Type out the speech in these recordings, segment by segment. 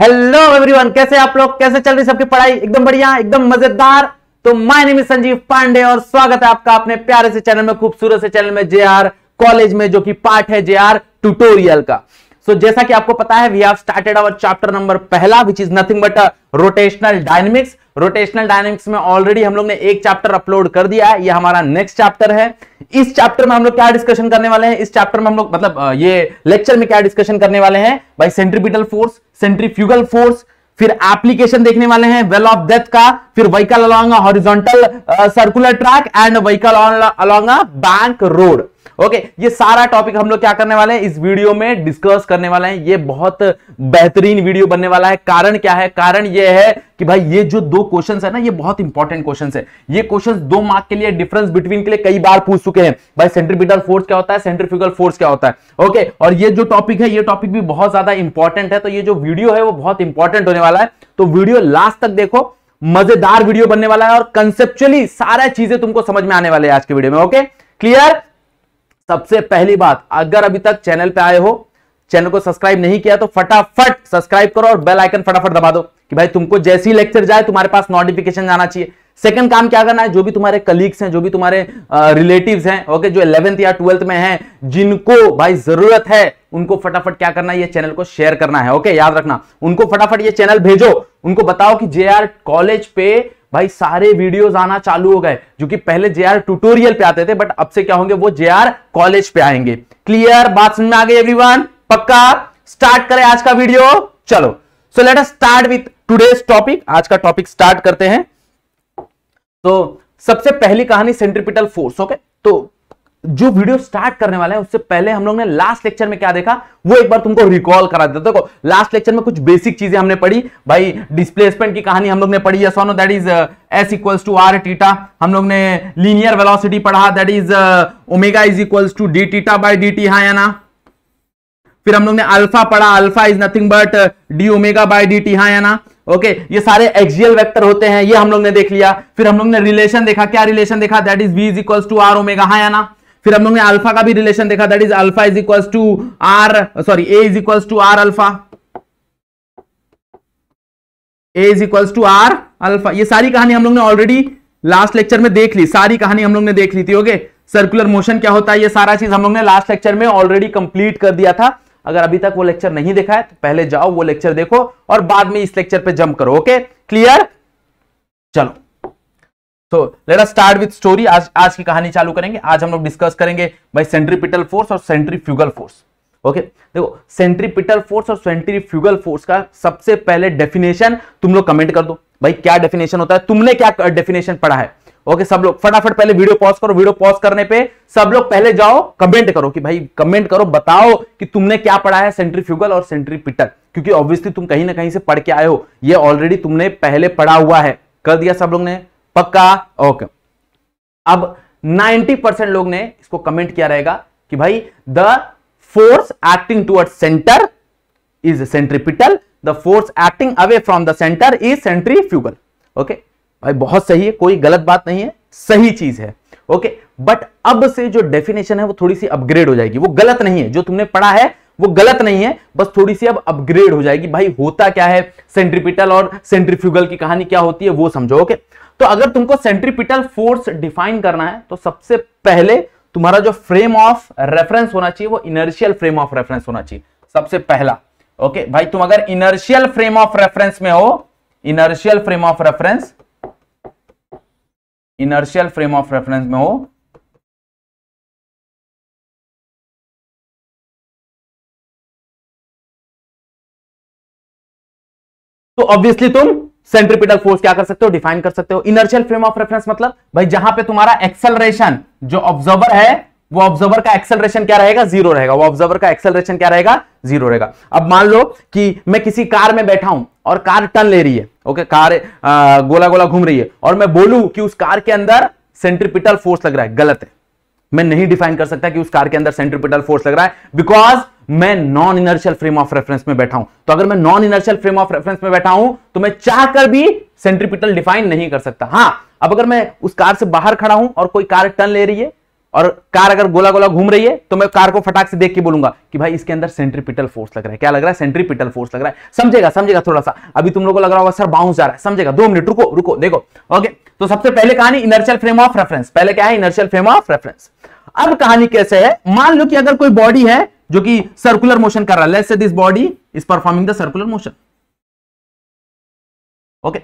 Hello everyone कैसे आप लोग? कैसे चल रही सबकी पढ़ाई? एकदम बढ़िया एकदम मज़ेदार। तो माय नेम संजीव पांडे और स्वागत है आपका अपने प्यारे से चैनल में खूबसूरत से चैनल में जेआर कॉलेज में जो कि पार्ट है जेआर ट्यूटोरियल का। सो so, जैसा कि आपको पता है we have started our chapter number पहला which is nothing but rotational dynamics rotational dynamics में ऑलरेडी हम लोग ने एक चैप्टर अपलोड कर दिया है। ये हमारा नेक्स्ट चैप्टर है। इस चैप्टर में हम लोग क्या डिस्कशन करने वाले हैं? इस चैप्टर में हम लोग मतलब ये लेक्चर में क्या डिस्कशन करने वाले हैं? भाई सेंट्रीपिटल फोर्स सेंट्रीफ्यूगल फोर्स फिर एप्लीकेशन देखने वाले हैं वेल ऑफ़ डेथ का, फिर vehicle along horizontal circular track and vehicle along bank road okay, ये सारा टॉपिक हम लोग क्या करने वाले हैं? इस वीडियो में डिस्कस करने वाले हैं। ये बहुत बेहतरीन वीडियो बनने वाला है। कारण क्या है? कारण ये है कि भाई, ये जो दो क्वेश्चन है ना, ये बहुत इंपॉर्टेंट क्वेश्चन है। ये क्वेश्चंस दो मार्क के लिए डिफरेंस बिटवीन के लिए कई बार पूछ चुके हैं। भाई सेंट्रीपिटल फोर्स क्या होता है? सेंट्रीफ्यूगल फोर्स क्या होता है? ओके, और ये जो टॉपिक है, ये टॉपिक भी बहुत ज़्यादा इंपॉर्टेंट है। तो ये जो वीडियो है, वो बहुत इंपॉर्टेंट होने वाला है। तो वीडियो लास्ट तक देखो। मज़ेदार वीडियो बनने वाला है और कंसेप्चुअली सारा चीज़ें तुमको समझ में आने वाले हैं आज के वीडियो में, ओके? क्लियर सबसे पहली बात, अगर अभी तक चैनल पे आए हो, चैनल को सब्सक्राइब नहीं किया तो फटाफट सब्सक्राइब करो और बेल आइकन फटाफट दबा दो कि भाई तुमको जैसी लेक्चर जाए तुम्हारे पास नोटिफिकेशन जाना चाहिए। सेकंड काम क्या करना है? जो भी तुम्हारे कलीग्स हैं, जो भी तुम्हारे रिलेटिव्स हैं ओके जो इलेवेंथ या ट्वेल्थ में हैं, जिनको भाई ज़रूरत है, उनको फटाफट क्या करना है? ये चैनल को शेयर करना है ओके याद रखना, उनको फटाफट ये चैनल भेजो। उनको बताओ कि जेआर कॉलेज पे भाई सारे वीडियोस आना चालू हो गए, जो कि पहले जे आर ट्यूटोरियल पे आते थे बट अब से क्या होंगे, वो जे आर कॉलेज पे आएँगे। क्लियर बात समझ में आ गई एवरीवन पक्का? स्टार्ट करें आज का वीडियो चलो। So let us start with today's topic आज का टॉपिक स्टार्ट करते हैं। तो सबसे पहली कहानी सेंट्रिपिटल फोर्स ओके तो जो वीडियो स्टार्ट करने वाले हैं उससे पहले हम लोग ने लास्ट लेक्चर में क्या देखा? वो एक बार तुमको रिकॉल करा देता देखो लास्ट लेक्चर में कुछ बेसिक चीज़ें हमने पढ़ी। भाई डिस्प्लेसमेंट की कहानी हम लोग ने पढ़ी सोनो that is S equals to R theta हम लोग ने लीनियर वेलोसिटी पढ़ा that is omega is equals to D theta by D T हाँ ना? फिर हम लोग ने अल्फ़ा पढ़ा alpha is nothing but D omega by D T हाँ ना? ओके okay, ये सारे एक्सियल वेक्टर होते हैं ये हम लोग ने देख लिया। फिर हम लोग ने रिलेशन देखा क्या रिलेशन देखा? That is V is equals to R omega हाँ ना? फिर हम लोग ने अल्फ़ा का भी रिलेशन देखा that is alpha is equals to R sorry A is equals to R alpha. A is equals to R alpha. ये सारी कहानी हम लोग ने ऑलरेडी लास्ट लेक्चर में देख ली। सारी कहानी हम लोग ने देख ली थी ओके सर्कुलर मोशन क्या होता है, ये सारा चीज़ हम लोग ने लास्ट लेक्चर में ऑलरेडी कंप्लीट कर दिया था। अगर अभी तक वो लेक्चर नहीं देखा है तो पहले जाओ, वो लेक्चर देखो और बाद में इस लेक्चर पे जंप करो ओके क्लियर चलो। तो लेट स्टार्ट विथ स्टोरी आज आज की कहानी चालू करेंगे। आज हम लोग डिस्कस करेंगे भाई सेंट्रीपिटल फोर्स और सेंट्रीफ्यूगल फोर्स ओके देखो सेंट्रीपिटल फोर्स और सेंट्रीफ्यूगल फोर्स का सबसे पहले डेफिनेशन तुम लोग कमेंट कर दो। भाई, क्या डेफिनेशन होता है? तुमने क्या डेफिनेशन पढ़ा है? ओके सब लोग, फटाफट पहले वीडियो पॉज करो। वीडियो पॉज करने पे सब लोग पहले जाओ कमेंट करो कि भाई कमेंट करो, बताओ कि तुमने क्या पढ़ा है सेंट्रीफ्यूगल और सेंट्रीपिटल क्योंकि ऑब्वियसली तुम कहीं ना कहीं से पढ़ के आए हो। ये ऑलरेडी तुमने पहले पढ़ा हुआ है। कर दिया सब लोग ने। पक्का? ओके। अब 90 परसेंट लोग ने इसको कमेंट किया रहेगा कि भाई the force acting toward centre is centripetal the force acting away from the centre is centrifugal okay भाई, बहुत सही है, कोई गलत बात नहीं है, सही चीज़ है। ओके? बट अब से जो डेफिनेशन है, वो थोड़ी सी अपग्रेड हो जाएगी। वो गलत नहीं है। जो तुमने पढ़ा है, वो गलत नहीं है, बस थोड़ी सी अब अपग्रेड हो जाएगी। भाई, होता क्या है? सेंट्रीपिटल और सेंट्रीफ्यूगल की कहानी क्या होती है, वो समझो। ओके? तो अगर तुमको सेंट्रीपिटल फोर्स डिफाइन करना है तो सबसे पहले तुम्हारा जो फ्रेम ऑफ़ रेफरेंस होना चाहिए, वो इनर्शियल फ्रेम ऑफ़ रेफरेंस होना चाहिए, सबसे पहला। ओके भाई, तुम अगर इनर्शियल फ्रेम ऑफ़ रेफरेंस में हो inertial frame of reference inertial frame of reference में हो तो ऑब्वियसली तुम सेंट्रीपिटल फोर्स क्या कर सकते हो? डिफाइन कर सकते हो। इनर्शियल फ्रेम ऑफ़ रेफरेंस मतलब भाई जहाँ पे तुम्हारा एक्सेलरेशन जो ऑब्जर्वर है, वो ऑब्जर्वर का एक्सेलरेशन क्या रहेगा? ज़ीरो रहेगा। वो ऑब्जर्वर का एक्सेलरेशन क्या रहेगा? ज़ीरो रहेगा। अब मान लो कि मैं किसी कार में बैठा हूँ और कार टर्न ले रही है ओके कार गोला गोला घूम रही है और मैं बोलूँ कि उस कार के अंदर सेंट्रीपिटल फोर्स लग रहा है। गलत है। मैं नहीं डिफाइन कर सकता कि उस कार के अंदर सेंट्रीपिटल फोर्स लग रहा है बिकॉज़ मैं non inertial frame of reference में बैठा हूँ। तो अगर मैं non inertial frame of reference में बैठा हूँ तो मैं चाहकर भी सेंट्रीपिटल डिफाइन नहीं कर सकता। हाँ, अब अगर मैं उस कार से बाहर खड़ा हूँ और कोई कार टर्न ले रही है और कार अगर गोला गोला घूम रही है तो मैं कार को फटाक से देख के बोलूँगा कि भाई इसके अंदर सेंट्रीपिटल फोर्स लग रहा है। क्या लग रहा है? सेंट्रीपिटल फोर्स लग रहा है। समझेगा समझेगा थोड़ा सा अभी तुम लोगों को लग रहा होगा, सर बाउंस जा रहा है। समझेगा। दो मिनट, रुको रुको, देखो। ओके तो सबसे पहले कहानी इनर्शियल फ्रेम ऑफ़ रेफरेंस पहले क्या है? इनर्शियल फ्रेम ऑफ़ रेफरेंस अब कहानी कैसे है? मान लो कि अगर कोई बॉडी है जो कि सर्कुलर मोशन कर रहा है। Let's say this body is performing the circular motion okay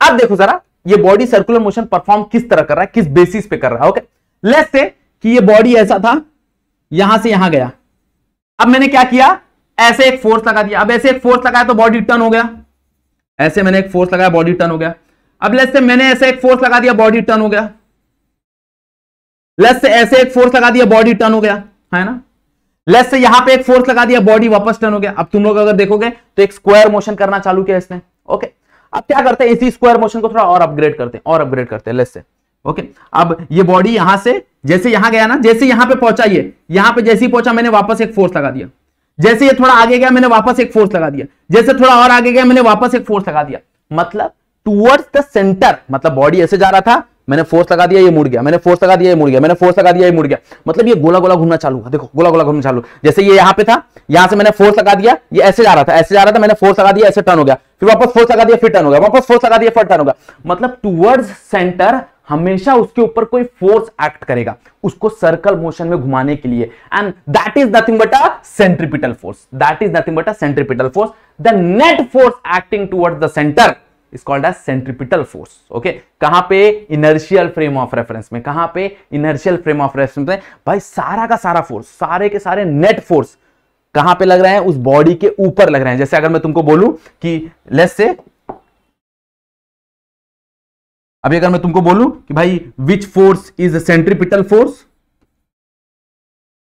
अब देखो जरा, ये बॉडी सर्कुलर मोशन परफॉर्म किस तरह कर रहा है, किस बेसिस पे कर रहा है ओके लेट्स से कि ये बॉडी ऐसा था, यहाँ से यहाँ गया। अब मैंने क्या किया? ऐसे एक फोर्स लगा दिया। अब ऐसे एक फोर्स लगाया तो बॉडी टर्न हो गया। ऐसे मैंने एक फोर्स लगाया बॉडी टर्न हो गया। अब लेट्स से मैंने ऐसे एक फोर्स लगा दिया बॉडी टर्न हो गया। लेट्स से ऐसे एक फोर्स लगा दिया बॉडी टर्न हो गया। है ना? लेट्स से यहाँ पे एक फोर्स लगा दिया बॉडी वापस टर्न हो गया। अब तुम लोग अगर देखोगे तो एक स्क्वायर मोशन करना चालू किया इसने। ओके अब क्या करते हैं, इसी स्क्वायर मोशन को थोड़ा और अपग्रेड करते हैं, और अपग्रेड करते हैं लेट्स से ओके अब ये बॉडी यहाँ से, जैसे यहाँ गया ना, जैसे यहाँ पे पहुँचा ये, यहाँ पे जैसे ही पहुँचा, मैंने वापस एक फोर्स लगा दिया। जैसे ये थोड़ा आगे गया, मैंने वापस एक फोर्स लगा दिया। जैसे थोड़ा और आगे गया, मैंने वापस एक फोर्स लगा दिया। मतलब टूवर्ड्स द सेंटर मतलब बॉडी ऐसे जा रहा था मैंने फोर्स लगा दिया, ये मुड़ गया। मैंने फोर्स लगा दिया, ये मुड़ गया। मैंने फोर्स लगा दिया, ये मुड़ गया। मतलब ये गोला गोला घूमना चालू हुआ। देखो गोला गोला घूमना चालू जैसे ये यहाँ पे था, यहाँ से मैंने फोर्स लगा दिया, ये ऐसे जा रहा था, ऐसे जा रहा था, मैंने फोर्स लगा दिया, ऐसे टर्न हो गया। फिर वापस फोर्स लगा दिया, फिर टर्न हो गया। वापस फोर्स लगा दिया, फिर टर्न हो गया। मतलब टूवर्ड्स सेंटर हमेशा उसके ऊपर कोई फोर्स एक्ट करेगा, उसको सर्कल मोशन में घुमाने के लिए। And that is nothing but a centripetal force that is nothing but a centripetal force the net force acting towards the centre is called as centripetal force okay कहाँ पे inertial frame of reference में, कहाँ पे inertial frame of reference में? भाई, सारा का सारा फोर्स सारे के सारे नेट फोर्स कहाँ पे लग रहे हैं? उस बॉडी के ऊपर लग रहे हैं। जैसे अगर मैं तुमको बोलूँ कि लेस से अभी अगर मैं तुमको बोलूँ कि भाई which force is centripetal force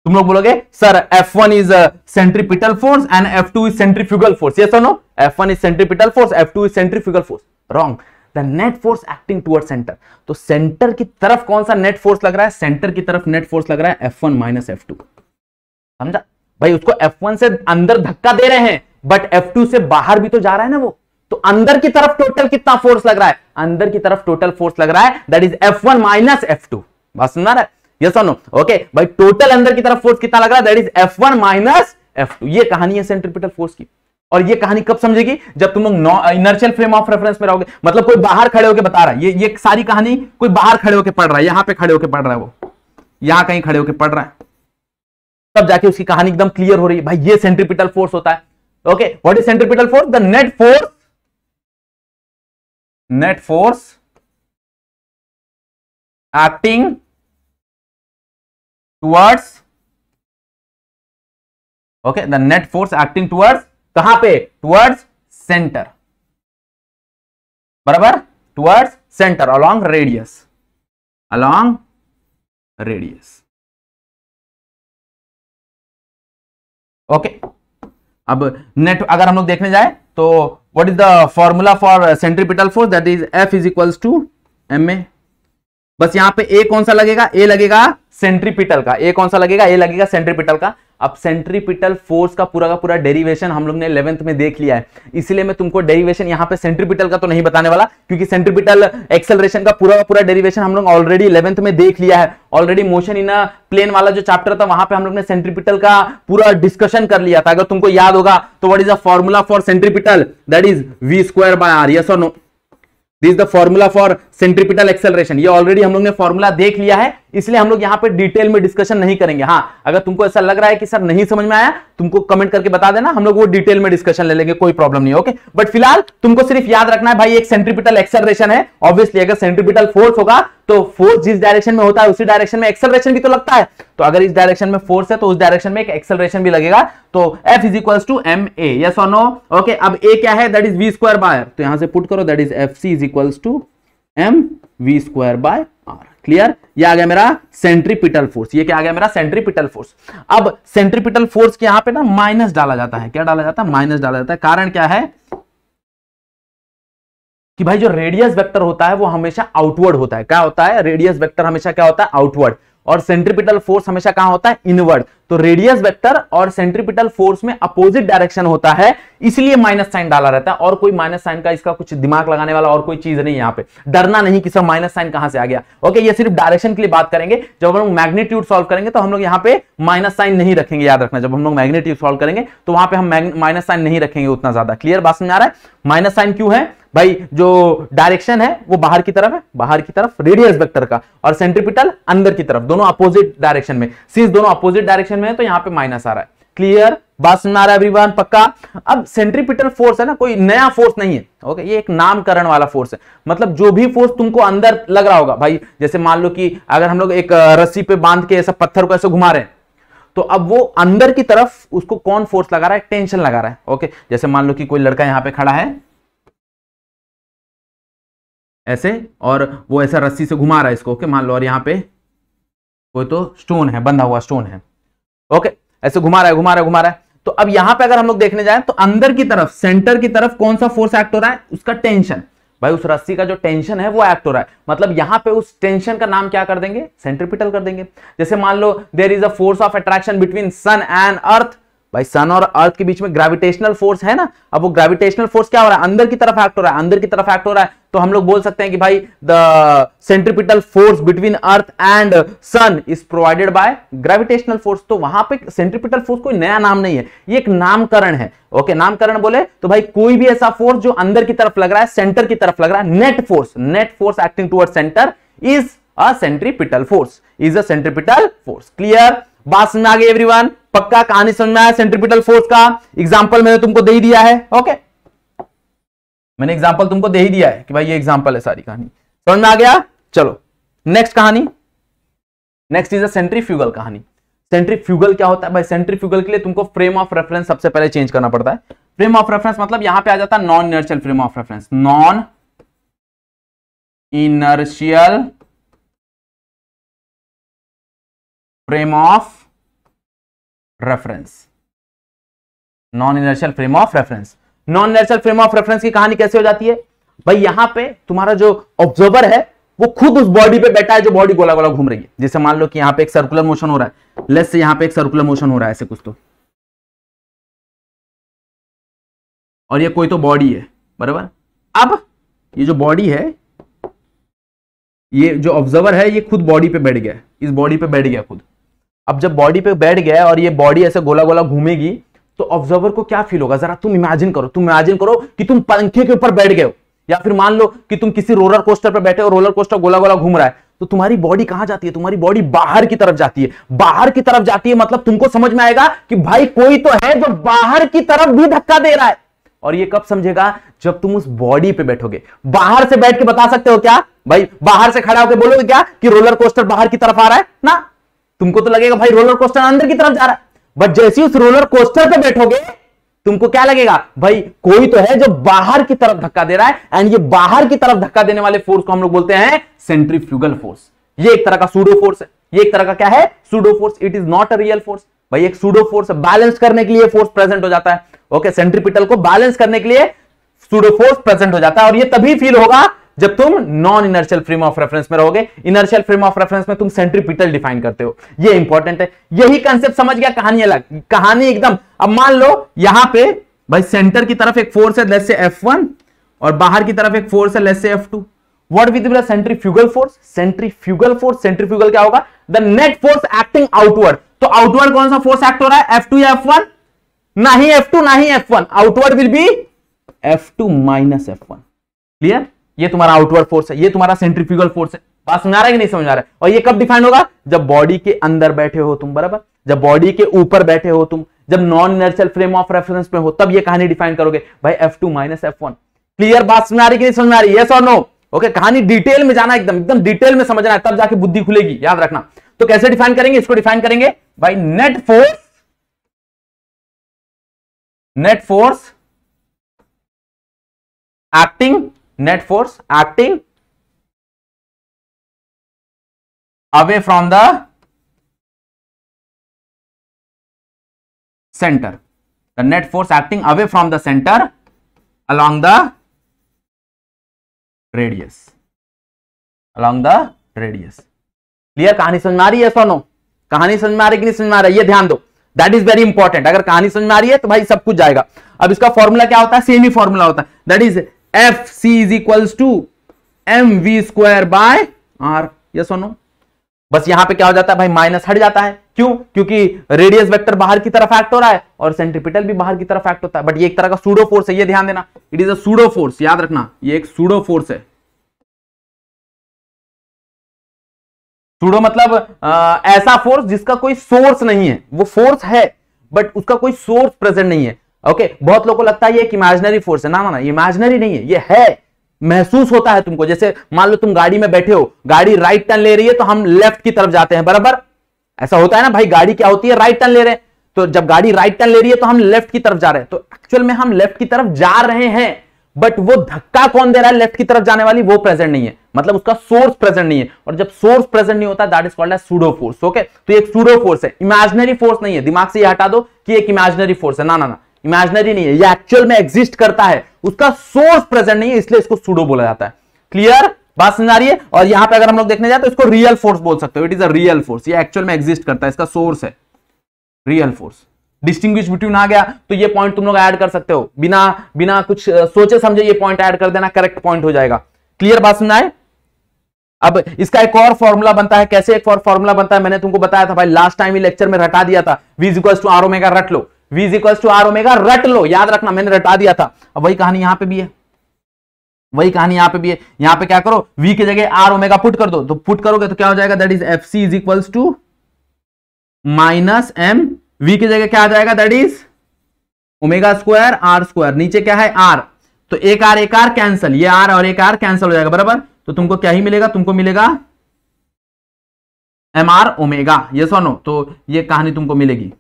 तुम लोग बोलोगे, sir F1 is centripetal force and F2 is centrifugal force yes और no F1 is centripetal force F2 is centrifugal force wrong the net force acting toward centre तो centre की तरफ़ कौन सा net force लग रहा है? सेंटर की तरफ़ नेट फोर्स लग रहा है F1 माइनस F2 समझा? भाई, उसको F1 से अंदर धक्का दे रहे हैं बट F2 से बाहर भी तो जा रहा है ना वो। तो अंदर की तरफ़ टोटल कितना फोर्स लग रहा है? अंदर की तरफ़ टोटल फोर्स लग रहा है that is F1 minus F two बात सुन रहा है? यस और नो ओके भाई टोटल अंदर की तरफ़ फोर्स कितना लग रहा है? That is F1 minus F2 ये कहानी है सेंट्रिपिटल फोर्स की। और ये कहानी कब समझेगी? जब तुम लोग इनर्शियल फ्रेम ऑफ़ रेफरेंस में रहोगे। मतलब कोई बाहर खड़े होकर बता रहा है। ये ये सारी कहानी कोई बाहर खड़े होकर पढ़ रहा है। यहाँ पे खड़े होकर पढ़ रहा है वो। यहाँ कहीं खड़े होकर पढ़ रहा है। तब जाके उसकी कहानी एकदम क्लियर हो रही है। भाई, ये सेंट्रिपिटल फोर्स होता है। Okay what is centripetal force the net force net force acting towards okay the net force acting towards कहाँ पे towards center बराबर towards center along radius along radius okay okay. अब नेट अगर हम लोग देखने जाए तो what is the formula for centripetal force that is F is equals to M A बस यहाँ पे ए कौन सा लगेगा? ए लगेगा सेंट्रीपिटल का। ए कौन सा लगेगा? ए लगेगा सेंट्रीपिटल का। अब सेंट्रीपिटल फोर्स का पूरा का पूरा डेरिवेशन हम लोग ने 11th में देख लिया है। इसलिए मैं तुमको डेरिवेशन यहाँ पे सेंट्रीपिटल का तो नहीं बताने वाला, क्योंकि सेंट्रीपिटल एक्सेलरेशन का पूरा का पूरा डेरिवेशन हम लोग ऑलरेडी 11th में देख लिया है। ऑलरेडी मोशन इन प्लेन वाला जो चैप्टर था, वहाँ पे हम लोग ने सेंट्रीपिटल का पूरा डिस्कशन कर लिया था। अगर तुमको याद होगा तो what is a formula for centripetal that is V square by R yes और no this the formula for centripetal acceleration ये ऑलरेडी हम लोग ने फॉर्मूला देख लिया है, इसलिए हम लोग यहाँ पे डिटेल में डिस्कशन नहीं करेंगे। हाँ अगर तुमको ऐसा लग रहा है कि सर नहीं समझ में आया, तुमको कमेंट करके बता देना, हम लोग वो डिटेल में डिस्कशन ले लेंगे, कोई प्रॉब्लम नहीं ओके बट फ़िलहाल तुमको सिर्फ़ याद रखना है, भाई, एक सेंट्रिपिटल एक्सेलरेशन है। ऑब्वियसली अगर सेंट्रिपिटल फोर्स होगा तो फोर्स जिस डायरेक्शन में होता है, उसी डायरेक्शन में एक्सेलरेशन भी तो लगता है। तो अगर इस डायरेक्शन में फोर्स है तो उस डायरेक्शन में एक एक्सेलरेशन भी लगेगा। तो F is equals to M A yes और नो ओके अब ए क्या है? That is V square by तो यहाँ से पुट करो that is F C is equals to M V square by R clear ये आ गया मेरा सेंट्रीपिटल फोर्स ये क्या आ गया मेरा सेंट्रीपिटल फोर्स अब सेंट्रीपिटल फोर्स के यहाँ पे ना माइनस डाला जाता है। क्या डाला जाता है? माइनस डाला जाता है। कारण क्या है? कि भाई जो रेडियस वेक्टर होता है, वो हमेशा आउटवर्ड होता है। क्या होता है? रेडियस वेक्टर हमेशा क्या होता है? आउटवर्ड और सेंट्रिपिटल फोर्स हमेशा कहाँ होता है? इनवर्ड तो रेडियस वेक्टर और सेंट्रिपिटल फोर्स में अपोजिट डायरेक्शन होता है, इसलिए माइनस साइन डाला रहता है। और कोई माइनस साइन का इसका कुछ दिमाग लगाने वाला और कोई चीज़ नहीं यहाँ पे। डरना नहीं कि सब माइनस साइन कहाँ से आ गया। ओके ये सिर्फ़ डायरेक्शन के लिए बात करेंगे। जब हम लोग मैग्नीट्यूड सॉल्व करेंगे तो हम लोग यहाँ पे माइनस साइन नहीं रखेंगे, याद रखना। जब हम लोग मैग्नीट्यूड सॉल्व करेंगे तो वहाँ पे हम माइनस साइन नहीं रखेंगे उतना ज़्यादा। क्लियर बात समझ आ रहा है? माइनस साइन क्यों है? भाई, जो डायरेक्शन है, वो बाहर की तरफ़ है, बाहर की तरफ़ रेडियस वेक्टर का और सेंट्रिपिटल अंदर की तरफ़, दोनों अपोजिट डायरेक्शन में। सिंस दोनों अपोजिट डायरेक्शन में है तो यहाँ पे माइनस आ रहा है। क्लियर बात आ रहा है एवरीवन पक्का? अब सेंट्रिपिटल फोर्स है ना, कोई नया फोर्स नहीं है। ओके ये एक नामकरण वाला फोर्स है। मतलब जो भी फोर्स तुमको अंदर लग रहा होगा, भाई, जैसे मान लो कि अगर हम लोग एक रस्सी पे बाँध के ऐसा पत्थर को ऐसे घुमा रहे हैं तो अब वो अंदर की तरफ़ उसको कौन फोर्स लगा रहा है? टेंशन लगा रहा है। ओके जैसे मान लो कि कोई लड़का यहाँ पे खड़ा है ऐसे, और वो ऐसा रस्सी से घुमा रहा है इसको ओके मान लो, और यहाँ पे कोई तो स्टोन है, बंधा हुआ स्टोन है। ओके ऐसे घुमा रहा है, घुमा रहा है, घुमा रहा है। तो अब यहाँ पे अगर हम लोग देखने जाए तो अंदर की तरफ़ सेंटर की तरफ़ कौन सा फोर्स एक्ट हो रहा है? उसका टेंशन भाई, उस रस्सी का जो टेंशन है, वो एक्ट हो रहा है। मतलब यहाँ पे उस टेंशन का नाम क्या कर देंगे? सेंट्रिपिटल कर देंगे। जैसे मान लो there is a force of attraction between sun and earth भाई सन और अर्थ के बीच में ग्रेविटेशनल फोर्स है ना? अब वो ग्रेविटेशनल फोर्स क्या हो रहा है? अंदर की तरफ़ एक्ट हो रहा है, अंदर की तरफ़ एक्ट हो रहा है। तो हम लोग बोल सकते हैं कि भाई the centripetal force between earth and sun is provided by gravitational force तो वहाँ पे सेंट्रिपिटल फोर्स कोई नया नाम नहीं है। ये एक नामकरण है। ओके नामकरण बोले तो भाई, कोई भी ऐसा फोर्स जो अंदर की तरफ़ लग रहा है सेंटर की तरफ़ लग रहा है net force net force acting toward centre is a centripetal force is a centripetal force clear बात समझ आ गई एवरीवन पक्का? कहानी समझ में आया? सेंट्रिपिटल फोर्स का? एग्जांपल मैंने तुमको दे ही दिया है ओके मैंने एग्जांपल तुमको दे ही दिया है कि भाई ये एग्जांपल है सारी कहानी। समझ में आ गया? चलो नेक्स्ट कहानी। नेक्स्ट इज़ अ सेंट्रीफ्यूगल कहानी। सेंट्रीफ्यूगल क्या होता है? भाई सेंट्रीफ्यूगल के लिए तुमको फ्रेम ऑफ़ रेफरेंस सबसे पहले चेंज करना पड़ता है। फ्रेम ऑफ़ रेफरेंस मतलब यहाँ पे आ जाता है non inertial frame of reference non inertial frame of reference non inertial frame of reference non inertial frame of reference की कहानी कैसे हो जाती है? भाई, यहाँ पे तुम्हारा जो ऑब्जर्वर है, वो खुद उस बॉडी पे बैठा है जो बॉडी गोला गोला घूम रही है। जैसे मान लो कि यहाँ पे एक सर्कुलर मोशन हो रहा है। लेस से यहाँ पे एक सर्कुलर मोशन हो रहा है ऐसे कुछ तो। और ये कोई तो बॉडी है, बराबर? अब ये जो बॉडी है, ये जो ऑब्जर्वर है, ये खुद बॉडी पे बैठ गया इस बॉडी पे बैठ गया खुद। अब जब बॉडी पे बैठ गया और ये बॉडी ऐसे गोला गोला घूमेगी तो ऑब्जर्वर को क्या फील होगा? जरा तुम इमेजिन करो, तुम इमेजिन करो कि तुम पंखे के ऊपर बैठ गए हो, या फिर मान लो कि तुम किसी रोलर कोस्टर पर बैठे हो रोलर कोस्टर गोला गोला घूम रहा है तो तुम्हारी बॉडी कहाँ जाती है? तुम्हारी बॉडी बाहर की तरफ़ जाती है। बाहर की तरफ़ जाती है मतलब तुमको समझ में आएगा कि भाई कोई तो है जो बाहर की तरफ़ भी धक्का दे रहा है। और ये कब समझेगा? जब तुम उस बॉडी पे बैठोगे। बाहर से बैठ के बता सकते हो क्या? भाई, बाहर से खड़ा होकर बोलोगे क्या कि रोलर कोस्टर बाहर की तरफ़ आ रहा है? ना। तुमको तो लगेगा भाई रोलर कोस्टर अंदर की तरफ़ जा रहा है। बट जैसे उस रोलर कोस्टर पे बैठोगे, तुमको क्या लगेगा? भाई, कोई तो है जो बाहर की तरफ़ धक्का दे रहा है एंड ये बाहर की तरफ़ धक्का देने वाले फोर्स को हम लोग बोलते हैं सेंट्रीफ्यूगल फोर्स ये एक तरह का सूडो फोर्स है। ये एक तरह का क्या है? Pseudo force it is not a real force भाई, एक सूडो फोर्स बैलेंस करने के लिए फोर्स प्रेजेंट हो जाता है। ओके सेंट्रीपिटल को बैलेंस करने के लिए सूडो फोर्स प्रेजेंट हो जाता है, और ये तभी फील होगा जब तुम non inertial frame of reference में रहोगे इनर्शियल फ्रेम ऑफ़ रेफरेंस में तुम सेंट्रीपिटल डिफाइन करते हो। ये इंपॉर्टेंट है। यही कंसेप्ट समझ गया कहानी अलग। कहानी एकदम। अब मान लो, यहाँ पे भाई सेंटर की तरफ़ एक फोर्स है लेस से F1 और बाहर की तरफ़ एक फोर्स है लेस से F2 what with centrifugal force centrifugal force centrifugal क्या होगा? The net force acting outward तो आउटवर्ड कौन सा फोर्स एक्ट हो रहा है? F2 या F1 ना ही F2 ना ही F1 outward will be F2 minus F1 clear ये तुम्हारा आउटवर्ड फोर्स है, ये तुम्हारा सेंट्रीफ्यूगल फोर्स है। बात समझ रहा है कि नहीं समझ आ रहा है? और ये कब डिफाइन होगा? जब बॉडी के अंदर बैठे हो तुम, बराबर? जब बॉडी के ऊपर बैठे हो तुम, जब non inertial frame of reference में हो, तब ये कहानी डिफाइन करोगे। भाई F two minus F one clear बात समझ आ रही कि नहीं समझ आ रही? यस और नो ओके कहानी डिटेल में जाना एकदम एकदम डिटेल में समझना है, तब जाके बुद्धि खुलेगी, याद रखना। तो कैसे डिफाइन करेंगे? इसको डिफाइन करेंगे भाई net force net force acting net force acting away from the center. The net force acting away from the center along the radius. Along the radius. Clear कहानी समझ में आ रही है सोनो? कहानी समझ में आ रही कि नहीं समझ में आ रही है? ध्यान दो। दैट इज़ वेरी इंपॉर्टेंट अगर कहानी समझ में आ रही है तो भाई सब कुछ जाएगा। अब इसका फॉर्मूला क्या होता है? सेम ही फॉर्मूला होता है। That is F C is equals to M V square by R ये सुनो बस यहाँ पे क्या हो जाता है भाई? माइनस हट जाता है। क्यों? क्योंकि रेडियस वेक्टर बाहर की तरफ़ एक्ट हो रहा है और सेंट्रिपिटल भी बाहर की तरफ़ एक्ट होता है। बट ये एक तरह का सूडो फोर्स है ये ध्यान देना। It is a pseudo force याद रखना। ये एक सूडो फोर्स है। सूडो मतलब आ, ऐसा फोर्स जिसका कोई सोर्स नहीं है। वो फोर्स है बट उसका कोई सोर्स प्रेजेंट नहीं है। ओके बहुत लोगों को लगता है ये एक इमेजनरी फोर्स है। ना ना इमेजनरी नहीं है। ये है। महसूस होता है तुमको। जैसे मान लो तुम गाड़ी में बैठे हो, गाड़ी राइट टर्न ले रही है तो हम लेफ़्ट की तरफ़ जाते हैं। बराबर? ऐसा होता है ना, भाई, गाड़ी क्या होती है? राइट टर्न ले रहे हैं। तो जब गाड़ी राइट टर्न ले रही है तो हम लेफ़्ट की तरफ़ जा रहे हैं। तो एक्चुअल में हम लेफ़्ट की तरफ़ जा रहे हैं। बट वो धक्का कौन दे रहा है? लेफ़्ट की तरफ़ जाने वाली वो प्रेजेंट नहीं है। मतलब उसका सोर्स प्रेजेंट नहीं है। और जब सोर्स प्रेजेंट नहीं होता that is called as pseudo force okay तो एक सूडो फोर्स है। इमेजिनरी फोर्स नहीं है। दिमाग से ये हटा दो कि एक इमेजिनरी फोर्स है। ना ना ना। इमेजिनरी नहीं है, ये एक्चुअल में एग्जिस्ट करता है। उसका सोर्स प्रेजेंट नहीं है, इसलिए इसको सूडो बोला जाता है। क्लियर बात समझ आ रही है? और यहाँ पे अगर हम लोग देखने जाए तो इसको रियल फोर्स बोल सकते हो। It is a real force ये एक्चुअल में एग्जिस्ट करता है, इसका सोर्स है। रियल फोर्स डिस्टिंग्विश बिटवीन आ गया तो ये पॉइंट तुम लोग ऐड कर सकते हो। बिना बिना कुछ सोचे समझे ये पॉइंट ऐड कर देना करेक्ट पॉइंट हो जाएगा। क्लियर बात समझ आए? अब इसका एक और फॉर्मूला बनता है। कैसे एक और फॉर्मूला बनता है? मैंने तुमको बताया था भाई लास्ट टाइम ही लेक्चर में रटा दिया था। वीज इक्वल टू आर ओमेगा रट लो। इक्वल टू आर ओमेगा रट लो, याद रखना, मैंने रटा दिया था। अब वही कहानी यहाँ पे भी है। वही कहानी यहाँ पे भी है। यहाँ पे क्या करो वी की जगह आर ओमेगा पुट कर दो। तो पुट करोगे तो क्या हो जाएगा? That is F C is equals to minus M V की जगह क्या आ जाएगा? That is omega square R square नीचे क्या है? आर तो एक आर एक आर कैंसल ये आर और एक आर कैंसल हो जाएगा, बराबर? तो तुमको क्या ही मिलेगा? तुमको मिलेगा एम आर ओमेगा ये सोनो तो ये कहानी तुमको मिलेगी।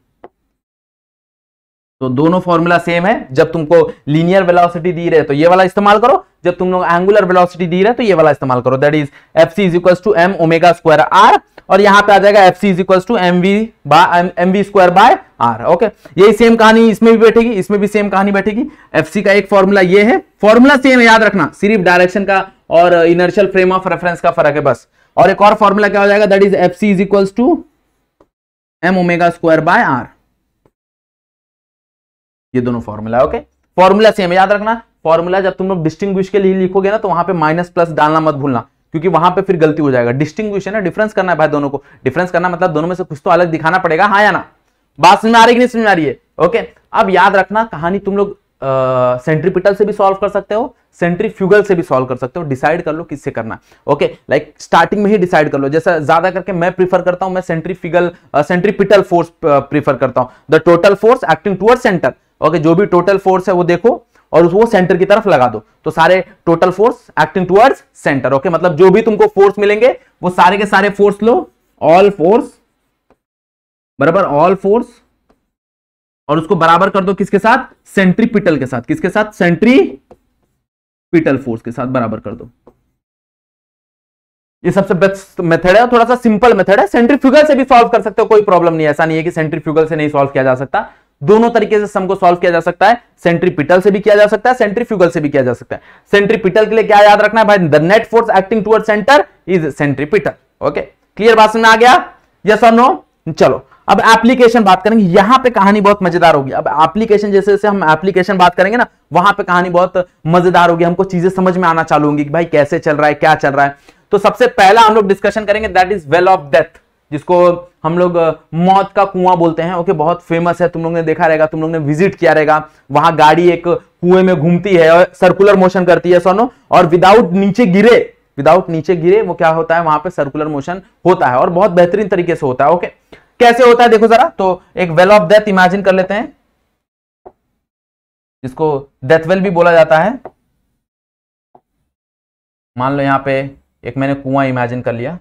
तो दोनों फॉर्मूला सेम है। जब तुमको लीनियर वेलोसिटी दी रहे तो ये वाला इस्तेमाल करो। जब तुम लोग एंगुलर वेलोसिटी दी रहे तो ये वाला इस्तेमाल करो। That is F C is equal to M omega square R और यहाँ पे आ जाएगा F C is equal to M V M V square by R okay यही सेम कहानी इसमें भी बैठेगी, इसमें भी सेम कहानी बैठेगी। एफ़ सी का एक फॉर्मूला ये है। फॉर्मूला सेम है, याद रखना। सिर्फ़ डायरेक्शन का और इनर्शियल फ्रेम ऑफ़ रेफरेंस का फ़र्क है बस। और एक और फॉर्मूला क्या हो जाएगा? That is F C is equal to M omega square by R ये दोनों फॉर्मूला है ओके फॉर्मूला सेम याद रखना। फॉर्मूला जब तुम लोग डिस्टिंग के लिए लिखोगे ना तो वहाँ पे माइनस प्लस डालना मत भूलना, क्योंकि वहाँ पे फिर गलती हो जाएगा। डिस्टिंग है ना डिफरेंस करना है भाई दोनों को। डिफरेंस करना मतलब दोनों में से कुछ तो अलग दिखाना पड़ेगा। हाँ या ना? बात समझ में आ रही कि नहीं समझ आ रही है? ओके अब याद रखना, कहानी तुम लोग सेंट्रीपिटल से भी सॉल्व कर सकते हो सेंट्रीफ्यूगल से भी सॉल्व कर सकते हो। डिसाइड कर लो किससे करना ओके लाइक स्टार्टिंग में ही डिसाइड कर लो। जैसा ज़्यादा करके मैं प्रीफर करता हूँ, मैं सेंट्रीफ्यूगल सेंट्रीपिटल फोर्स प्रीफर करता हूँ। The total force acting toward centre okay जो भी टोटल फोर्स है वो देखो और उसको सेंटर की तरफ़ लगा दो। तो सारे total force acting towards centre okay मतलब जो भी तुमको फोर्स मिलेंगे, वो सारे के सारे फोर्स लो। ऑल फोर्स बराबर ऑल फोर्स और उसको बराबर कर दो किसके साथ? सेंट्रीपिटल के साथ। किसके साथ? सेंट्रीपिटल फोर्स के साथ बराबर कर दो। ये सबसे बेस्ट मेथड है थोड़ा सा सिंपल मेथड है। सेंट्रीफ्यूगल से भी सॉल्व कर सकते हो, कोई प्रॉब्लम नहीं ऐसा नहीं है कि सेंट्रीफ्यूगल से नहीं सॉल्व किया जा सकता। दोनों तरीके से सम को सॉल्व किया जा सकता है। सेंट्रीपिटल से भी किया जा सकता है सेंट्रीफ्यूगल से भी किया जा सकता है। सेंट्रीपिटल के लिए क्या याद रखना है भाई? The net force acting toward centre is centripetal okay clear बात समझ आ गया? यस और नो चलो, अब एप्लीकेशन बात करेंगे। यहाँ पे कहानी बहुत मज़ेदार होगी। अब एप्लीकेशन जैसे जैसे हम एप्लीकेशन बात करेंगे ना, वहाँ पे कहानी बहुत मज़ेदार होगी। हमको चीज़ें समझ में आना चालू होंगी कि भाई कैसे चल रहा है, क्या चल रहा है। तो सबसे पहला हम लोग डिस्कशन करेंगे that is well of death जिसको हम लोग मौत का कुआँ बोलते हैं। ओके, बहुत फ़ेमस है, तुम लोग ने देखा रहेगा, तुम लोग ने विज़िट किया रहेगा। वहाँ गाड़ी एक कुएँ में घूमती है और सर्कुलर मोशन करती है, सोनो। और विदाउट नीचे गिरे विदाउट नीचे गिरे, वो क्या होता है? वहाँ पे सर्कुलर मोशन होता है और बहुत बेहतरीन तरीके से होता है, ओके। कैसे होता है, देखो जरा। तो एक वेल ऑफ़ डेथ इमेजिन कर लेते हैं। जिसको डेथ वेल भी बोला जाता है। मान लो यहाँ पे एक मैंने कुआँ इमेजिन कर लिया।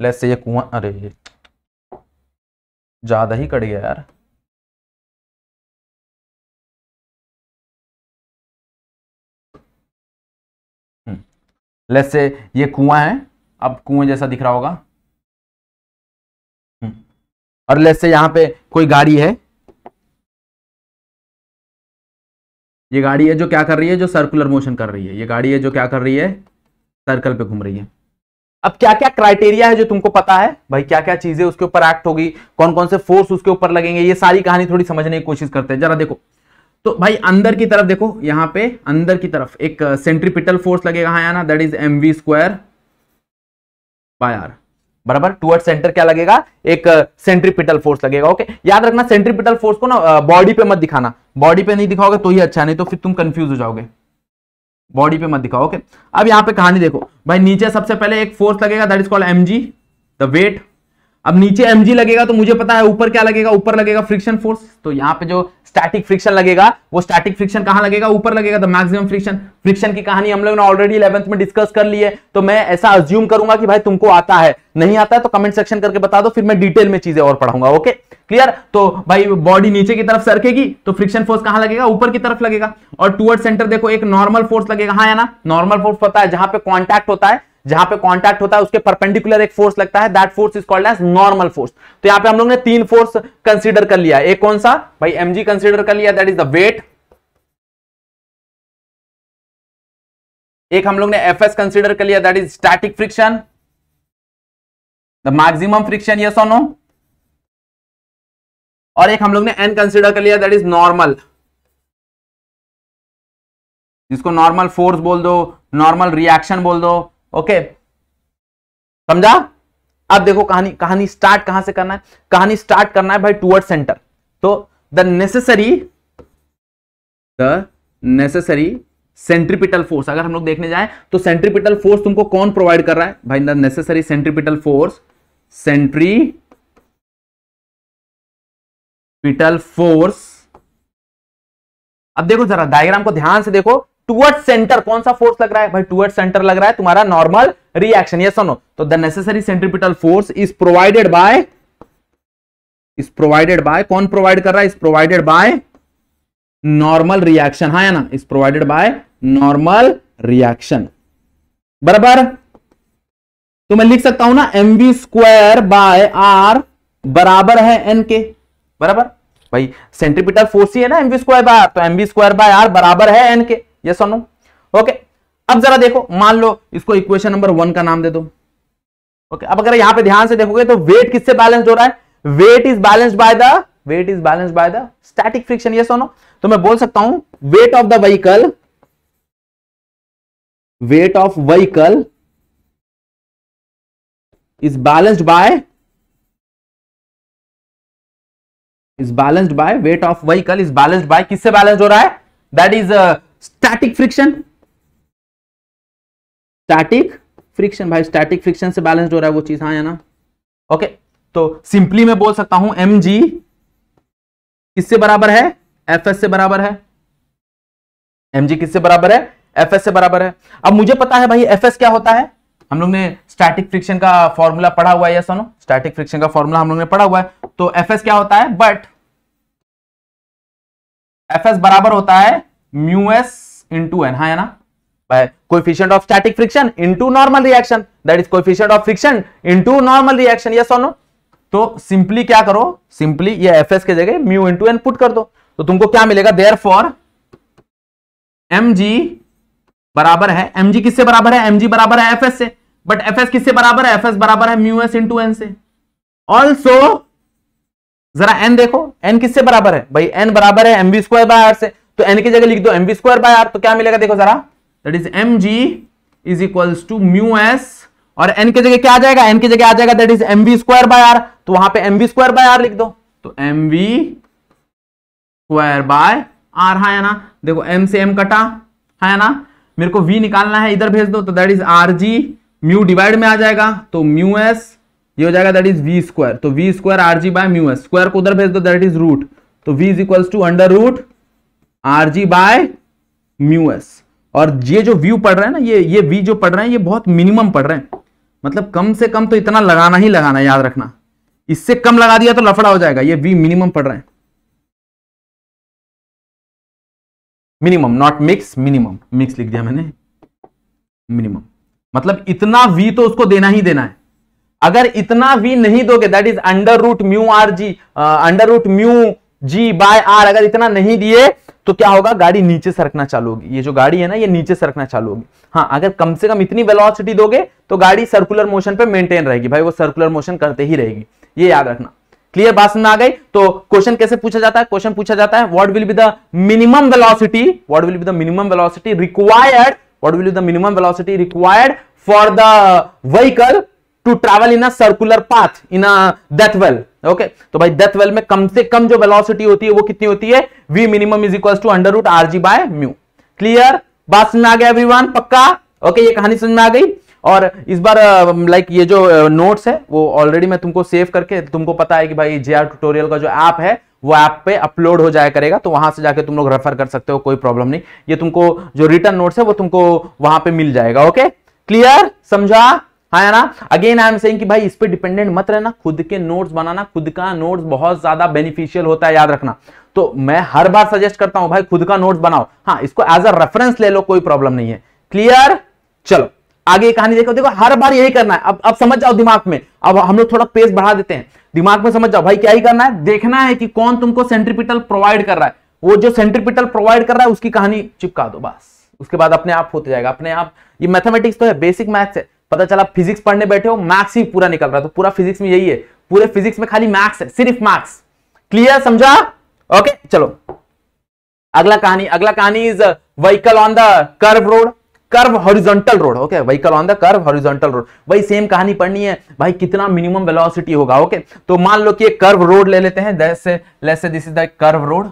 लेट्स से ये कुआँ अरे, ज़्यादा ही कट गया यार। लेट्स से ये कुआँ है, अब कुएँ जैसा दिख रहा होगा। हम्म। और लेट्स से यहाँ पे कोई गाड़ी है। ये गाड़ी है जो क्या कर रही है, जो सर्कुलर मोशन कर रही है। ये गाड़ी है जो क्या कर रही है सर्कल पे घूम रही है। अब क्या क्या क्राइटेरिया है जो तुमको पता है? भाई क्या क्या चीज़ें उसके ऊपर एक्ट होगी? कौन कौन से फोर्स उसके ऊपर लगेंगे? ये सारी कहानी थोड़ी समझने की कोशिश करते हैं। जरा देखो। तो भाई, अंदर की तरफ़ देखो, यहाँ पे अंदर की तरफ़ एक सेंट्रीपिटल फोर्स लगेगा। हाँ ना? That is M V square by R बराबर? टूवर्ड सेंटर क्या लगेगा? एक सेंट्रीपिटल फोर्स लगेगा। ओके याद रखना सेंट्रीपिटल फोर्स को ना बॉडी पे मत दिखाना। बॉडी पे नहीं दिखाओगे तो ही अच्छा नहीं तो फिर तुम कंफ्यूज हो जाओगे। बॉडी पे मत दिखाओ ओके अब यहाँ पे कहानी देखो। भाई नीचे सबसे पहले एक फोर्स लगेगा that is called M G the weight अब नीचे एमजी लगेगा तो मुझे पता है ऊपर क्या लगेगा? ऊपर लगेगा फ्रिक्शन फोर्स तो यहाँ पे जो स्टैटिक फ्रिक्शन लगेगा, वो स्टैटिक फ्रिक्शन कहाँ लगेगा? ऊपर लगेगा द मैक्सिमम फ्रिक्शन फ्रिक्शन की कहानी हम लोग ने ऑलरेडी इलेवंथ में डिस्कस कर ली है। तो मैं ऐसा अज्यूम करूँगा कि भाई तुमको आता है। नहीं आता है तो कमेंट सेक्शन करके बता दो, फिर मैं डिटेल में चीज़ें और पढ़ाऊँगा ओके क्लियर तो भाई बॉडी नीचे की तरफ़ सरकेगी तो फ्रिक्शन फोर्स कहाँ लगेगा? ऊपर की तरफ़ लगेगा। और टूवर्ड सेंटर देखो, एक नॉर्मल फोर्स लगेगा। हाँ ना? नॉर्मल फोर्स पता है, जहाँ पे कॉन्टैक्ट होता है जहाँ पे कांटेक्ट होता है, उसके परपेंडिकुलर एक फोर्स लगता है that force is called as normal force तो यहाँ पे हम लोग ने तीन फोर्स कंसीडर कर लिया एक कौन सा? भाई एमजी कंसीडर कर लिया दैट इज़ द वेट एक हम लोग ने एफ़ एस कंसिडर कर लिया that is static friction the maximum friction yes और नो और एक हम लोग ने एन कंसिडर कर लिया दैट इज़ नॉर्मल जिसको नॉर्मल फोर्स बोल दो नॉर्मल रिएक्शन बोल दो ओके समझा? अब देखो कहानी कहानी स्टार्ट कहाँ से करना है? कहानी स्टार्ट करना है भाई टूवर्ड सेंटर तो the necessary the necessary centripetal force अगर हम लोग देखने जाए तो सेंट्रीपिटल फोर्स तुमको कौन प्रोवाइड कर रहा है? भाई the necessary centripetal force centripetal force अब देखो जरा डायग्राम को ध्यान से देखो। टूवर्ड सेंटर कौन सा फोर्स लग रहा है? भाई टूवर्ड सेंटर लग रहा है, तुम्हारा नॉर्मल रिएक्शन ये सुनो तो the necessary centripetal force is provided by is provided by कौन प्रोवाइड कर रहा है? Is provided by normal reaction हाँ ना? Is provided by normal reaction बराबर? तो मैं लिख सकता हूँ ना M V square by R बराबर है एन के। बराबर? भाई सेंट्रीपिटल फोर्स ही है ना M V square by R तो M V square by R बराबर है एन के। ये सुनो ओके अब जरा देखो, मान लो इसको इक्वेशन नंबर वन का नाम दे दो। ओके अब अगर यहाँ पे ध्यान से देखोगे तो वेट किससे बैलेंस हो रहा है? Weight is balance by the weight is balance by the static friction ये सुनो तो मैं बोल सकता हूँ weight of the vehicle weight of vehicle is balanced by is balanced by weight of vehicle is balanced by किससे balance हो रहा है? That is static friction static friction भाई स्टैटिक फ्रिक्शन से बैलेंस हो रहा है वो चीज़ हाँ या ना? ओके तो सिंपली मैं बोल सकता हूँ एम जी किससे बराबर है? एफ़ एस से बराबर है। एम जी किससे बराबर है? एफ़ एस से बराबर है। अब मुझे पता है भाई एफ़ एस क्या होता है? हम लोग ने स्टैटिक फ्रिक्शन का फॉर्मूला पढ़ा हुआ है या सुनो स्टैटिक फ्रिक्शन का फॉर्मूला हम लोग ने पढ़ा हुआ है। तो एफ़ एस क्या होता है? बट एफ़ एस बराबर होता है म्यू एस इंटू एन हाँ ना? Coefficient of static friction into normal reaction that is coefficient of friction into normal reaction yes और नो तो सिंपली क्या करो? सिंपली ये एफ़ एस के जगह म्यू इंटू एन पुट कर दो। तो तुमको क्या मिलेगा? देयर फॉर एम जी बराबर है एम जी किससे बराबर है? एम जी बराबर है एफ़ एस से। बट एफ़ एस किससे बराबर है? एफ़ एस बराबर है म्यू एस इंटू एन से। ऑल्सो जरा एन देखो। एन किससे बराबर है? भाई एन बराबर है M B square by R से। तो एन की जगह लिख दो M V square by R तो क्या मिलेगा देखो जरा। That is M G is equals to mu S और एन की जगह क्या आ जाएगा? एन की जगह आ जाएगा that is M V square by R तो वहाँ पे M V square by R लिख दो। तो M V square by R है ना? देखो एम से एम कटा, है ना? मेरे को वी निकालना है, इधर भेज दो तो that is R G mu divide में आ जाएगा तो म्यू एस ये हो जाएगा दैट इज़ वी स्क्वायर तो V square R G by mu S square को उधर भेज दो दैट इज़ रूट तो V is equals to under root R G by mu S और ये जो व्यू पढ़ रहे हैं ना, ये ये वी जो पढ़ रहे हैं, ये बहुत मिनिमम पढ़ रहे हैं। मतलब कम से कम तो इतना लगाना ही लगाना याद रखना। इससे कम लगा दिया तो लफड़ा हो जाएगा, ये वी मिनिमम पढ़ रहे हैं। Minimum not mix minimum mix लिख दिया मैंने। मिनिमम मतलब इतना वी तो उसको देना ही देना है। अगर इतना वी नहीं दोगे that is under root mu R G under root mu G by R अगर इतना नहीं दिए तो क्या होगा? गाड़ी नीचे सरकना चालू होगी। ये जो गाड़ी है ना, ये नीचे सरकना चालू होगी। हाँ अगर कम से कम इतनी वेलोसिटी दोगे तो गाड़ी सर्कुलर मोशन पे मेंटेन रहेगी। भाई, वो सर्कुलर मोशन करते ही रहेगी। ये याद रखना। क्लियर बात समझ आ गई? तो क्वेश्चन कैसे पूछा जाता है? क्वेश्चन पूछा जाता है what will be the minimum velocity what will be the minimum velocity required what will be the minimum velocity required for the vehicle to travel in a circular path in a death well okay तो भाई death well में कम से कम जो velocity होती है, वो कितनी होती है? V minimum is equal to under root R G by mu clear बात समझ में आ गया एवरीवन पक्का? ओके ये कहानी समझ में आ गई। और इस बार लाइक ये जो नोट्स है, वो ऑलरेडी मैं तुमको सेव करके तुमको पता है कि भाई जे ट्यूटोरियल का जो ऐप है, वो ऐप पे अपलोड हो जाया करेगा तो वहाँ से जाके तुम लोग रेफर कर सकते हो, कोई प्रॉब्लम नहीं। ये तुमको जो रिटर्न नोट्स है, वो तुमको वहाँ पे मिल जाएगा ओके क्लियर समझा? हाँ ना अगेन आई एम सेइंग कि भाई इस पे डिपेंडेंट मत रहना, खुद के नोट्स बनाना, खुद का नोट्स बहुत ज़्यादा बेनिफिशियल होता है, याद रखना। तो मैं हर बार सजेस्ट करता हूँ, भाई खुद का नोट्स बनाओ। हाँ इसको एज अ रेफरेंस ले लो, कोई प्रॉब्लम नहीं है। क्लियर चलो, आगे कहानी देखो देखो, हर बार यही करना है। अब अब समझ जाओ दिमाग में। अब हम लोग थोड़ा पेस बढ़ा देते हैं। दिमाग में समझ जाओ, भाई क्या ही करना है? देखना है कि कौन तुमको सेंट्रीपिटल प्रोवाइड कर रहा है। वो जो सेंट्रीपिटल प्रोवाइड कर रहा है, उसकी कहानी चिपका दो, बस। उसके बाद अपने आप होते जाएगा। अपने आप, ये मैथमेटिक्स तो है बेसिक मैथ्स है। पता चला फिजिक्स पढ़ने बैठे हो मैथ्स ही पूरा निकल रहा है। तो पूरा फिजिक्स में यही है। पूरे फिजिक्स में खाली मैथ्स है, सिर्फ़ मैथ्स क्लियर समझा? ओके चलो। अगला कहानी अगला कहानी is vehicle on the curve road curve horizontal road okay vehicle on the curve horizontal road भाई सेम कहानी पढ़नी है। भाई, कितना मिनिमम वेलोसिटी होगा ओके okay? तो मान लो कि एक कर्व रोड ले लेते हैं। जैसे let's say this is the curve road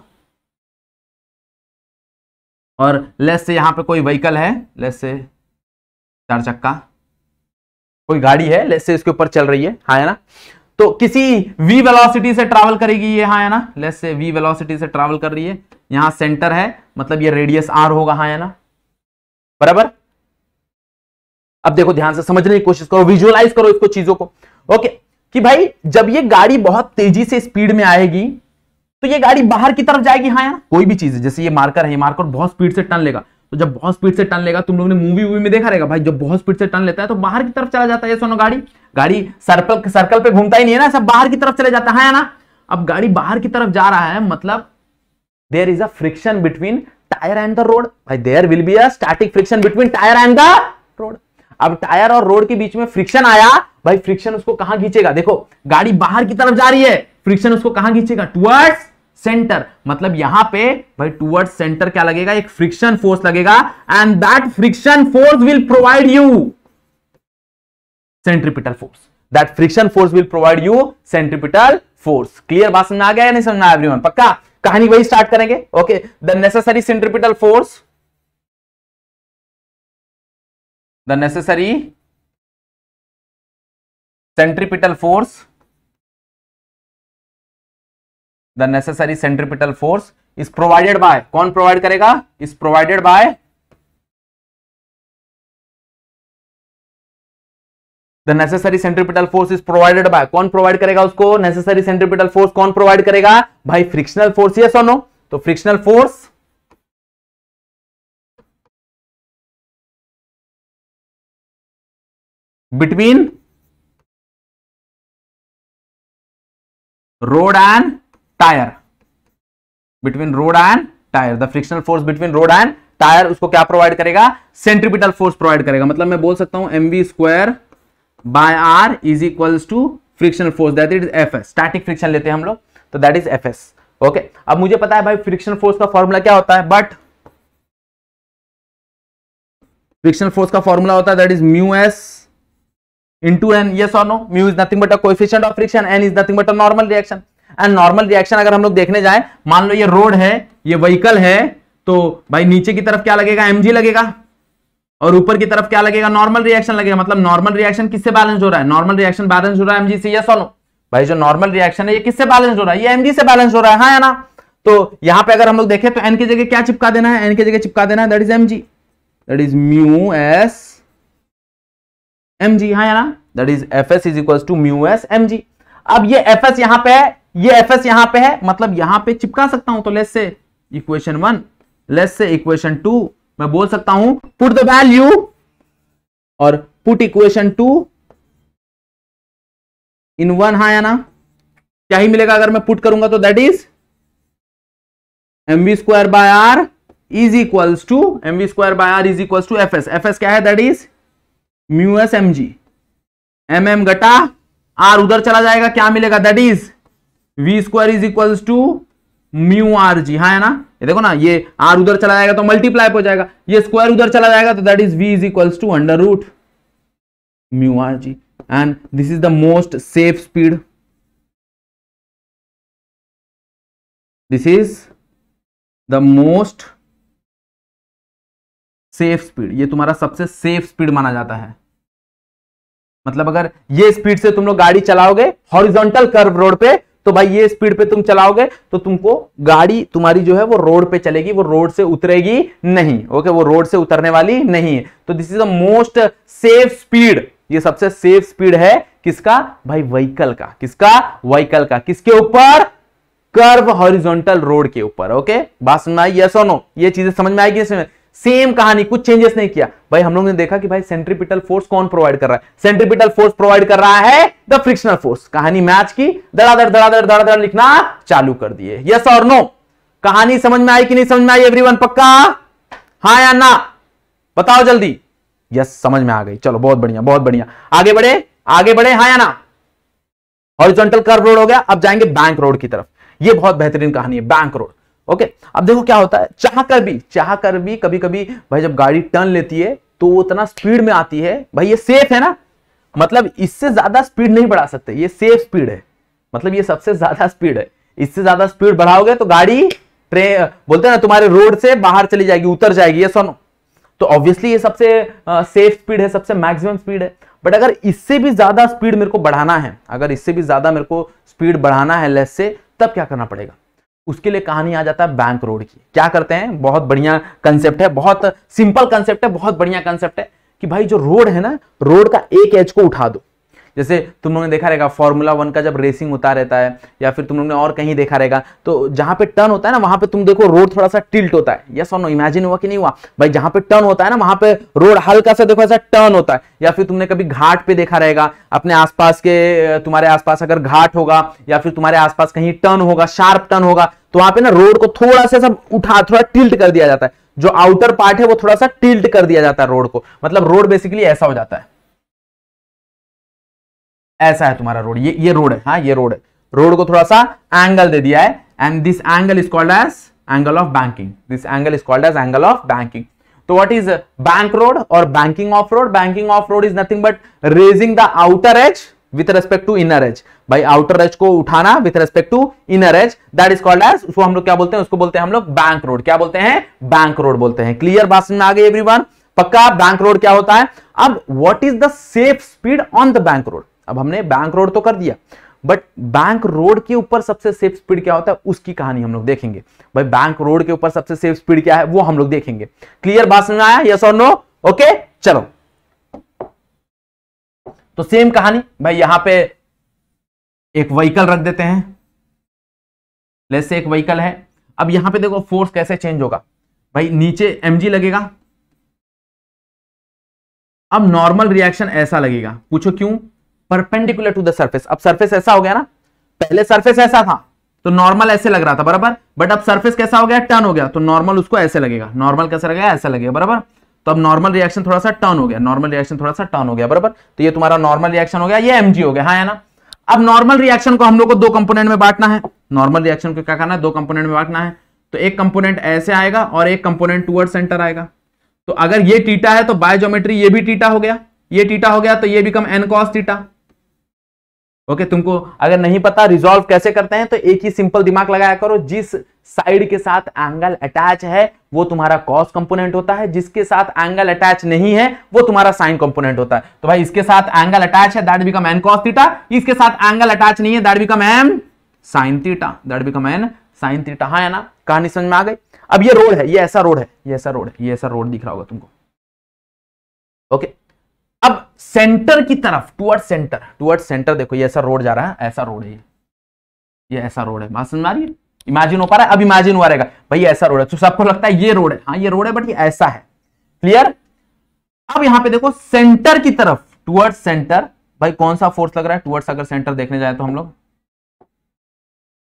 और लेट्स से यहाँ पे कोई व्हीकल है। लेट्स से चार चक्का। कोई गाड़ी है लेट्स से इसके ऊपर चल रही है हाँ है ना? तो किसी v वेलोसिटी से ट्रैवल करेगी ये हाँ है ना? लेट्स से v वेलोसिटी से ट्रैवल कर रही है, यहाँ सेंटर है मतलब ये रेडियस r होगा हाँ है ना? बराबर? अब देखो ध्यान से समझने की कोशिश करो विजुअलाइज करो इसको चीज़ों को। ओके कि भाई जब ये गाड़ी बहुत तेज़ी से स्पीड में आएगी तो ये गाड़ी बाहर की तरफ़ जाएगी हाँ यार कोई भी चीज़ जैसे ये मार्कर है, ये मार्कर बहुत स्पीड से टन लेगा। तो जब बहुत स्पीड से टन लेगा, तुम लोगों ने मूवी वूवी में देखा रहेगा, भाई, जब बहुत स्पीड से टन लेता है तो बाहर की तरफ़ चला जाता है सोनो गाड़ी। गाड़ी सर्कल सर्कल पे घूमता ही नहीं है ना, सब बाहर की तरफ़ चले जाता है ना? अब गाड़ी बाहर की तरफ़ जा रहा है मतलब there is a friction between tyre and the road भाई there will be a static friction between tyre and the road अब टायर और रोड के बीच में फ्रिक्शन आया, भाई फ्रिक्शन उसको कहाँ खींचेगा? देखो, गाड़ी बाहर की तरफ़ जा रही है फ्रिक्शन उसको कहाँ खींचेगा? टुवर्ड्स सेंटर मतलब यहाँ पे, भाई टुवर्ड्स सेंटर क्या लगेगा? एक फ्रिक्शन फोर्स लगेगा and that friction force will provide you centripetal force that friction force will provide you centripetal force clear बात समझ आ गया या नहीं समझ एवरीवन पक्का? कहानी वही स्टार्ट करेंगे? Okay the necessary centripetal force the necessary centripetal force the necessary centripetal force is provided by कौन प्रोवाइड करेगा? Is provided by the necessary centripetal force is provided by कौन प्रोवाइड करेगा उसको? नेसेसरी सेंट्रिपिटल फोर्स कौन provide करेगा? भाई frictional force yes और no तो frictional force between road and tyre between road and tyre, the frictional force between road and tyre, उसको क्या प्रोवाइड करेगा? सेंट्रीपिटल फोर्स प्रोवाइड करेगा। मतलब मैं बोल सकता हूँ M V square by R is equals to frictional force that is F S static friction लेते हैं हम लोग तो that is F S okay अब मुझे पता है भाई फ्रिक्शन फोर्स का फॉर्मूला क्या होता है? बट फ्रिक्शन फोर्स का फॉर्मूला होता है that is mu S into N yes और no mu is nothing but a coefficient of friction N is nothing but a normal reaction and normal reaction अगर हम लोग देखने जाए, मान लो ये रोड है, ये व्हीकल है तो भाई नीचे की तरफ़ क्या लगेगा? एमजी लगेगा। और ऊपर की तरफ़ क्या लगेगा? नॉर्मल रिएक्शन लगेगा। मतलब नॉर्मल रिएक्शन किससे बैलेंस हो रहा है? नॉर्मल रिएक्शन बैलेंस हो रहा है एमजी से यस और नो भाई जो नॉर्मल रिएक्शन है, ये किससे बैलेंस हो रहा है? ये एमजी से बैलेंस हो रहा है हाँ या ना? तो यहाँ पे अगर हम लोग देखें तो एन की जगह क्या चिपका देना है? एन की जगह चिपका देना है that is M G that is mu S M G हाँ या ना? That is F S is equal to mu S M G अब ये एफ़ एस यहाँ पे ये एफ़ एस यहाँ पे है मतलब यहाँ पे चिपका सकता हूँ तो let's say equation one let's say equation two मैं बोल सकता हूँ पुट द वैल्यू और put equation two in one हा या ना? क्या ही मिलेगा अगर मैं पुट करूँगा तो that is M V square by R is equals to M V square by R is equals to F S F S क्या है? That is mu S M G M M घटा R उधर चला जाएगा, क्या मिलेगा? That is V square is equals to mu R G हाँ है ना? ये देखो ना, ये आर उधर चला जाएगा तो मल्टीप्लाई हो जाएगा। ये स्क्वायर उधर चला जाएगा तो that is V is equals to under root mu R G and this is the most safe speed this is the most safe speed ये तुम्हारा सबसे सेफ़ स्पीड माना जाता है। मतलब अगर ये स्पीड से तुम लोग गाड़ी चलाओगे हॉरिजॉन्टल कर्व रोड पे तो भाई ये स्पीड पे तुम चलाओगे तो तुमको गाड़ी तुम्हारी जो है वो रोड पे चलेगी, वो रोड से उतरेगी नहीं ओके वो रोड से उतरने वाली नहीं है। तो this is the most safe speed ये सबसे सेफ़ स्पीड है किसका? भाई व्हीकल का। किसका? व्हीकल का। किसके ऊपर? कर्व हॉरिजॉन्टल रोड के ऊपर ओके बात सुनना यस और नो ये चीज़ें समझ में आएगी इसमें? सेम कहानी, कुछ चेंजेस नहीं किया। भाई, हम लोग ने देखा कि भाई सेंट्रीपिटल फोर्स कौन प्रोवाइड कर रहा है? सेंट्रीपिटल फोर्स प्रोवाइड कर रहा है द फ्रिक्शनल फोर्स कहानी मैच की धड़ाधड़ धड़ाधड़ धड़ाधड़ लिखना चालू कर दिए। यस और नो कहानी समझ में आई कि नहीं समझ में आई एवरीवन पक्का? हाँ या ना? बताओ जल्दी। यस समझ में आ गई। चलो, बहुत बढ़िया बहुत बढ़िया। आगे बढ़े आगे बढ़े हाँ या ना? हॉरिजॉन्टल कर्व रोड हो गया, अब जाएँगे बैंक रोड की तरफ़। ये बहुत बेहतरीन कहानी है बैंक रोड ओके? अब देखो क्या होता है चाह कर भी चाह कर भी कभी कभी भाई जब गाड़ी टर्न लेती है तो वो उतना स्पीड में आती है, भाई ये सेफ़ है ना? मतलब इससे ज़्यादा स्पीड नहीं बढ़ा सकते, ये सेफ़ स्पीड है। मतलब ये सबसे ज़्यादा स्पीड है। इससे ज़्यादा स्पीड बढ़ाओगे तो गाड़ी ट्रेन, बोलते हैं ना, तुम्हारे रोड से बाहर चली जाएगी, उतर जाएगी, ये सुनो। तो ऑब्वियसली ये सबसे सेफ़ स्पीड है, सबसे मैक्सिमम स्पीड है। बट अगर इससे भी ज़्यादा स्पीड मेरे को बढ़ाना है, अगर इससे भी ज़्यादा मेरे को स्पीड बढ़ाना है लेस से, तब क्या करना पड़ेगा? उसके लिए कहानी आ जाता है बैंक रोड की। क्या करते हैं? बहुत बढ़िया कंसेप्ट है, बहुत सिंपल कंसेप्ट है, बहुत बढ़िया कंसेप्ट है कि भाई जो रोड है ना रोड का एक एज को उठा दो। जैसे तुम लोगों ने देखा रहेगा फॉर्मूला वन का जब रेसिंग होता रहता है, या फिर तुम लोगों ने और कहीं देखा रहेगा तो जहाँ पे टर्न होता है ना, वहाँ पे तुम देखो रोड थोड़ा सा टिल्ट होता है। यस और नो इमेजिन हुआ कि नहीं हुआ? भाई, जहाँ पे टर्न होता है ना, वहाँ पे रोड हल्का सा देखो ऐसा टर्न होता है। या फिर तुमने कभी घाट पे देखा रहेगा, अपने आसपास के तुम्हारे आसपास अगर घाट होगा, या फिर तुम्हारे आसपास कहीं टर्न होगा शार्प टर्न होगा तो वहाँ पे ना रोड को थोड़ा सा उठा, थोड़ा टिल्ट कर दिया जाता है। जो आउटर पार्ट है, वो थोड़ा सा टिल्ट कर दिया जाता है रोड को। मतलब रोड बेसिकली ऐसा हो जाता है। ऐसा है तुम्हारा रोड ये ये रोड है. हाँ ये रोड है. रोड को थोड़ा सा एंगल दे दिया है. And this angle is called as angle of banking this angle is called as angle of banking तो व्हाट इज़ बैंक रोड और banking of road banking of road is nothing but raising the outer edge with respect to inner edge भाई outer edge को उठाना with respect to inner edge that is called as उसको हम लोग क्या बोलते हैं? उसको बोलते हैं हम लोग बैंक रोड क्या बोलते हैं? बैंक रोड बोलते हैं. क्लियर बात में आ गई एवरीवन पक्का? बैंक रोड क्या होता है? अब what is the safe speed on the bank road अब हमने बैंक रोड तो कर दिया। बट बैंक रोड के ऊपर सबसे सेफ़ स्पीड क्या होता है? उसकी कहानी हम लोग देखेंगे। भाई बैंक रोड के ऊपर सबसे सेफ़ स्पीड क्या है? वो हम लोग देखेंगे। क्लियर बात समझ आया? यस और नो ओके चलो। तो सेम कहानी। भाई, यहाँ पे एक व्हीकल रख देते हैं। लेस एक व्हीकल है। अब यहाँ पे देखो फोर्स कैसे चेंज होगा। भाई, नीचे एमजी लगेगा। अब नॉर्मल रिएक्शन ऐसा लगेगा। पूछो क्यों? परपेंडिकुलर टू द सर्फेस अब सर्फेस ऐसा हो गया ना? पहले सर्फेस ऐसा था तो नॉर्मल ऐसे लग रहा था, बराबर? बट अब सर्फेस कैसा हो गया? टर्न हो गया। तो नॉर्मल उसको ऐसे लगेगा। नॉर्मल कैसा लगेगा? ऐसा लगेगा, बराबर? तो अब नॉर्मल रिएक्शन थोड़ा सा टर्न हो गया। नॉर्मल रिएक्शन थोड़ा सा टर्न हो गया, बराबर? तो ये तुम्हारा नॉर्मल रिएक्शन हो गया, ये एमजी हो गया। हाँ ना? अब नॉर्मल रिएक्शन को हम लोग को दो कंपोनेंट में बांटना है। नॉर्मल रिएक्शन को क्या करना है? दो कंपोनेंट में बांटना है। तो एक कंपोनेंट ऐसे आएगा और एक कंपोनेंट टूवर्ड सेंटर आएगा। तो अगर ये टीटा है तो बायोजोमेट्री ये भी टीटा हो गया। ये टीटा हो गया तो ये become N cos theta okay, तुमको अगर नहीं पता रिजॉल्व कैसे करते हैं तो एक ही सिंपल दिमाग लगाया करो, जिस साइड के साथ एंगल अटैच है, वो तुम्हारा कॉस कंपोनेंट होता है, जिसके साथ एंगल अटैच नहीं है, वो तुम्हारा साइन कंपोनेंट होता है। तो भाई, इसके साथ एंगल अटैच है that become N cos theta इसके साथ एंगल अटैच नहीं है that become M sine theta that become N sine theta हाँ है ना? कहानी समझ में आ गई? अब ये रोड है, ये ऐसा रोड है, ये ऐसा रोड है, ये ऐसा रोड दिख रहा होगा तुमको। ओके? अब सेंटर की तरफ़ टुवर्ड सेंटर टुवर्ड सेंटर देखो, ये ऐसा रोड जा रहा है, ऐसा रोड है ये। ऐसा रोड है। बात समझ इमेजिन हो? पा रहा है, अब इमेजिन हुआ रहेगा। भाई ऐसा रोड है। तो सबको लगता है ये रोड है। हाँ ये रोड है बट ये ऐसा है। क्लियर अब यहाँ पे देखो सेंटर की तरफ़ टुवर्ड सेंटर भाई, कौन सा फोर्स लग रहा है? टुवर्ड्स अगर सेंटर देखने जाए तो हम लोग।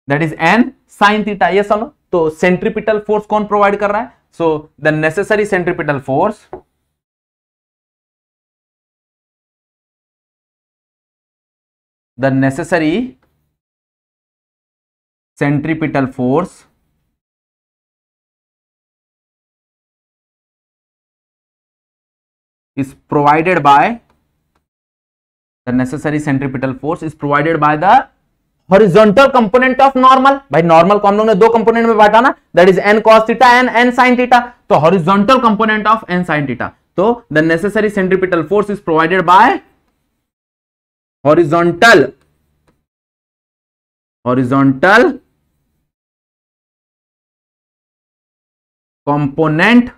That is N sine theta ये सुनो तो सेंट्रीपिटल फोर्स कौन प्रोवाइड कर रहा है? So the necessary centripetal force the necessary centripetal force is provided by the necessary centripetal force is provided by the horizontal component of normal भाई normal को हम लोग ने दो कंपोनेंट में बांटा ना that is n cos theta and n sin theta तो horizontal component of n sin theta तो the necessary centripetal force is provided by horizontal horizontal component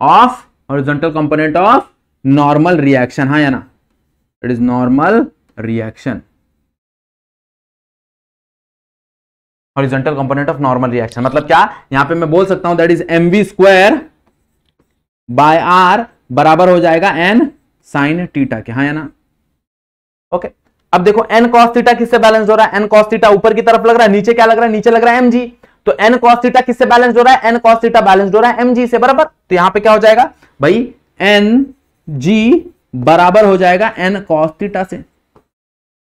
of, horizontal component of normal reaction, हा या ना? It is normal reaction horizontal component of normal reaction मतलब क्या? यहाँ पे मैं बोल सकता हूँ that is M V square by R बराबर हो जाएगा एन साइन टीटा के, हा या ना? ओके अब देखो एन कॉस किससे बैलेंस हो रहा है? एन कॉस ऊपर की तरफ़ लग रहा है नीचे क्या लग रहा है? नीचे लग रहा है एम जी तो एन कॉस किससे बैलेंस हो रहा है? एन कॉस बैलेंस हो रहा है एम जी से बराबर. तो यहाँ पे क्या हो जाएगा? भाई एन जी बराबर हो जाएगा एन कॉस से.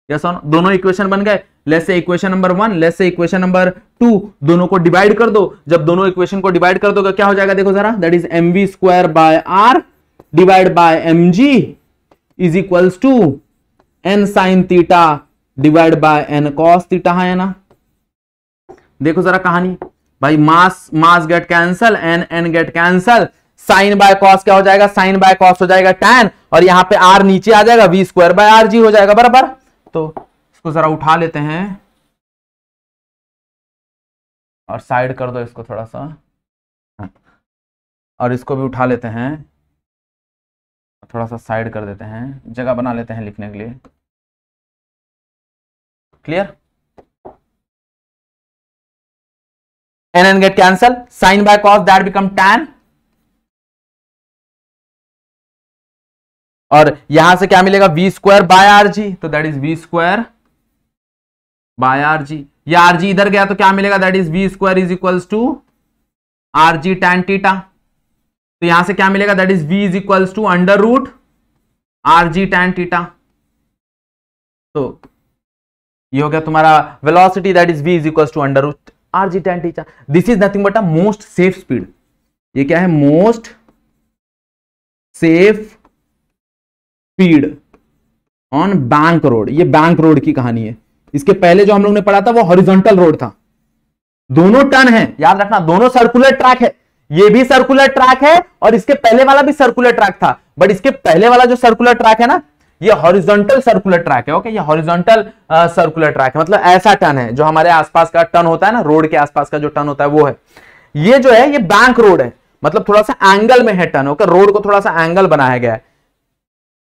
यस yes, दोनों इक्वेशन बन गए. Let's say equation number one let's say equation number two दोनों को डिवाइड कर दो. जब दोनों इक्वेशन को डिवाइड कर दो क्या हो जाएगा? देखो जरा. That is M V square by R divide by M G is equals to N sine theta divide by N cos theta है ना? देखो जरा कहानी। भाई, mass mass get cancel N N get cancel sine by cos क्या हो जाएगा? Sign by cos हो जाएगा टेन और यहाँ पे आर नीचे आ जाएगा V square by R G हो जाएगा, बराबर? तो इसको जरा उठा लेते हैं। और साइड कर दो इसको थोड़ा सा। और इसको भी उठा लेते हैं। थोड़ा सा साइड कर देते हैं, जगह बना लेते हैं लिखने के लिए। Clear N N get cancel sine by cos that become tan और यहाँ से क्या मिलेगा? V square by R G तो that is V square by R G या आर जी इधर गया तो क्या मिलेगा? That is V square is equals to R G tan theta तो यहाँ से क्या मिलेगा? That is V is equals to under root R G tan theta तो ये हो गया तुम्हारा velocity that is V is equals to under root R G tan theta this is nothing but a most safe speed ये क्या है? Most safe speed on bank road ये bank road की कहानी है। इसके पहले जो हम लोग ने पढ़ा था, वो हॉरिजॉन्टल रोड था। दोनों टर्न है। याद रखना, दोनों सर्कुलर ट्रैक है। ये भी सर्कुलर ट्रैक है और इसके पहले वाला भी सर्कुलर ट्रैक था। बट इसके पहले वाला जो सर्कुलर ट्रैक है ना, ये हॉरिजॉन्टल सर्कुलर ट्रैक है ओके ये हॉरिजॉन्टल सर्कुलर ट्रैक है। मतलब ऐसा टर्न है, जो हमारे आसपास का टर्न होता है ना, रोड के आसपास का जो टर्न होता है, वो है। ये जो है, ये बैंक रोड है। मतलब थोड़ा सा एंगल में है टर्न ओके रोड को थोड़ा सा एंगल बनाया गया है।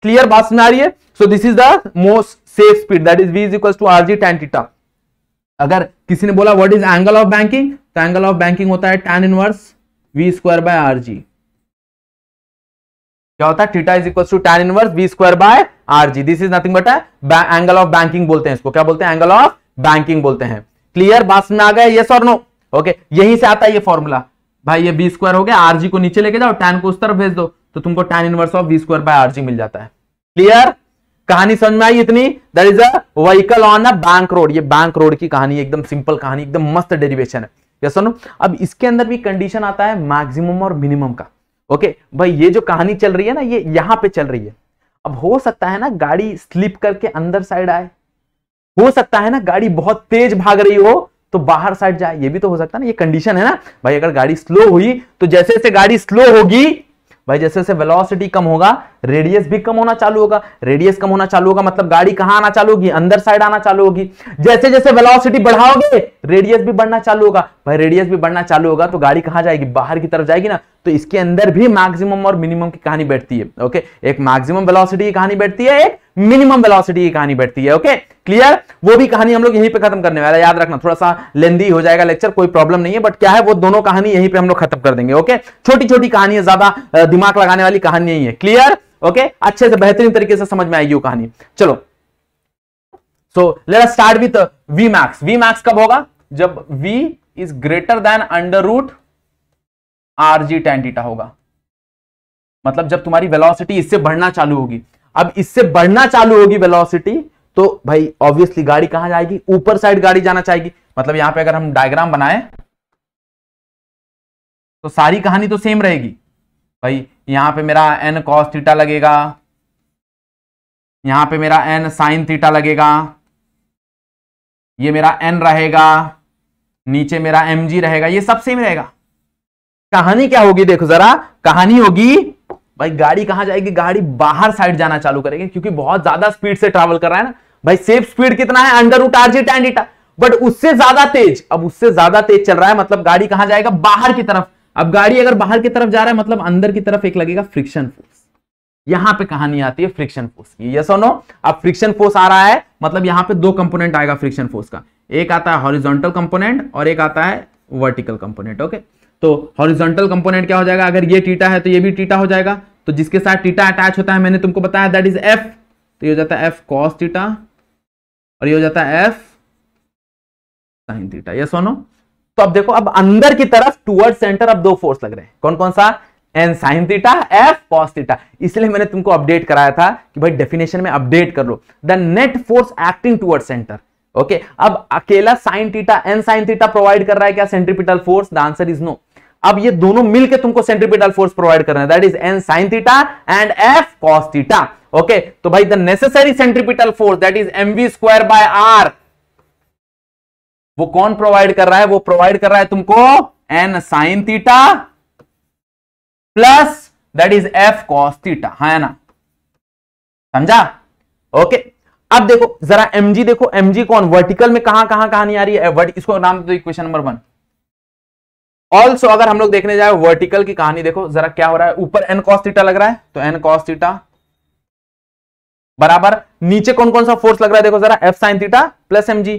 क्लियर बात सुना रही है? So this is the most safe speed that is V is equal to R G tan theta अगर किसी ने बोला what is angle of banking तो एंगल ऑफ़ बैंकिंग होता है tan inverse V square by R G क्या होता है? Theta is equal to tan inverse V square by R G this is nothing but angle of banking बोलते हैं इसको। क्या बोलते हैं? एंगल ऑफ़ बैंकिंग बोलते हैं। क्लियर बात में आ गया? यस और नो ओके यहीं से आता है ये फॉर्मूला भाई, ये बी स्क्वायर हो गया। आरजी को नीचे लेके जाओ टेन को उस तरफ़ भेज दो तो तुमको tan inverse of B square by R G मिल जाता है। क्लियर कहानी समझ में आई इतनी? That is a vehicle on a bank road ये बैंक रोड की कहानी, एकदम सिंपल कहानी, एकदम मस्त डेरिवेशन है। यस सुनो अब इसके अंदर भी कंडीशन आता है मैक्सिमम और मिनिमम का। ओके भाई, ये जो कहानी चल रही है ना, ये यहाँ पे चल रही है। अब हो सकता है ना, गाड़ी स्लिप करके अंदर साइड आए। हो सकता है ना, गाड़ी बहुत तेज भाग रही हो तो बाहर साइड जाए। ये भी तो हो सकता है ना, ये कंडीशन है ना। भाई, अगर गाड़ी स्लो हुई तो जैसे जैसे गाड़ी स्लो होगी, भाई जैसे जैसे वेलोसिटी कम होगा रेडियस भी कम होना चालू होगा। रेडियस कम होना चालू होगा मतलब गाड़ी कहाँ आना चालू होगी? अंदर साइड आना चालू होगी। जैसे जैसे वेलोसिटी बढ़ाओगे रेडियस भी बढ़ना चालू होगा। भाई रेडियस भी बढ़ना चालू होगा तो गाड़ी कहाँ जाएगी? बाहर की तरफ़ जाएगी ना। तो इसके अंदर भी मैक्सिमम और मिनिमम की कहानी बैठती है ओके एक मैक्सिमम वेलोसिटी की कहानी बैठती है, एक मिनिमम वेलोसिटी की कहानी बैठती है ओके क्लियर वो भी कहानी हम लोग यहीं पे खत्म करने वाला याद रखना थोड़ा सा लेंदी हो जाएगा लेक्चर कोई प्रॉब्लम नहीं है बट क्या है, वो दोनों कहानी यहीं पे हम लोग खत्म कर देंगे ओके छोटी छोटी कहानी है ज़्यादा दिमाग लगाने वाली कहानी नहीं है। क्लियर ओके अच्छे से बेहतरीन तरीके से समझ में आएगी वो कहानी। चलो। So let start with V max V max कब होगा? जब v is greater than under root R G tan theta होगा। मतलब जब तुम्हारी वेलोसिटी इससे बढ़ना चालू होगी। अब इससे बढ़ना चालू होगी वेलोसिटी तो भाई ऑब्वियसली गाड़ी कहाँ जाएगी? ऊपर साइड गाड़ी जाना चाहेगी। मतलब यहाँ पे अगर हम डायग्राम बनाए तो सारी कहानी तो सेम रहेगी। भाई यहाँ पे मेरा एन कॉस थीटा लगेगा। यहाँ पे मेरा एन साइन थीटा लगेगा। ये मेरा एन रहेगा, नीचे मेरा एम जी रहेगा, ये सब सेम रहेगा। कहानी क्या होगी देखो जरा, कहानी होगी, भाई गाड़ी कहाँ जाएगी? गाड़ी बाहर साइड जाना चालू करेगी, क्योंकि बहुत ज़्यादा स्पीड से ट्रेवल कर रहा है ना। भाई सेफ़ स्पीड कितना है? Under root R G tan theta but उससे ज़्यादा तेज, अब उससे ज़्यादा तेज चल रहा है मतलब गाड़ी कहाँ जाएगा? बाहर की तरफ़। अब गाड़ी अगर बाहर की तरफ़ जा रहा है मतलब अंदर की तरफ़ एक लगेगा फ्रिक्शन फोर्स यहाँ पे कहानी आती है फ्रिक्शन फोर्स की। यस नो अब फ्रिक्शन फोर्स आ रहा है मतलब यहाँ पे दो कंपोनेंट आएगा फ्रिक्शन फोर्स का। एक आता है हॉरिजॉन्टल कंपोनेंट और एक आता है वर्टिकल कंपोनेंट ओके तो हॉरिजॉन्टल कंपोनेंट क्या हो जाएगा? अगर ये टीटा है तो ये भी टीटा हो जाएगा। तो जिसके साथ टीटा अटैच होता है, मैंने तुमको बताया दैट इज़ एफ़ तो ये हो जाता है एफ़ कॉस टीटा और ये हो जाता है एफ़ साइन थीटा। ये सुनो तो अब देखो, अब अंदर की तरफ़ टूवर्ड सेंटर अब दो फोर्स लग रहे हैं। कौन कौन सा? N sine theta F cos theta इसलिए मैंने तुमको अपडेट कराया था कि भाई डेफिनेशन में अपडेट कर लो। The net force acting toward center okay अब अकेला sine theta N sine theta provide कर रहा है क्या? Centripetal force the answer is no अब ये दोनों मिलकर तुमको सेंट्रिपिटल फोर्स प्रोवाइड कर रहे हैं। That is N sine theta and F cos theta okay तो भाई the necessary centripetal force that is M V square by R वो कौन प्रोवाइड कर रहा है? वो प्रोवाइड कर रहा है तुमको N sine theta plus that is F cos theta है ना? समझा? ओके अब देखो, जरा एमजी देखो एमजी कौन? वर्टिकल में कहाँ कहाँ कहानी आ रही है? इसको नाम दो इक्वेशन नंबर वन ऑल्सो अगर हम लोग देखने जाए वर्टिकल की कहानी देखो, जरा क्या हो रहा है? ऊपर एन कॉस थीटा लग रहा है तो एन कॉस थीटा बराबर, नीचे कौन कौन सा फोर्स लग रहा है? देखो, जरा F sine theta plus M G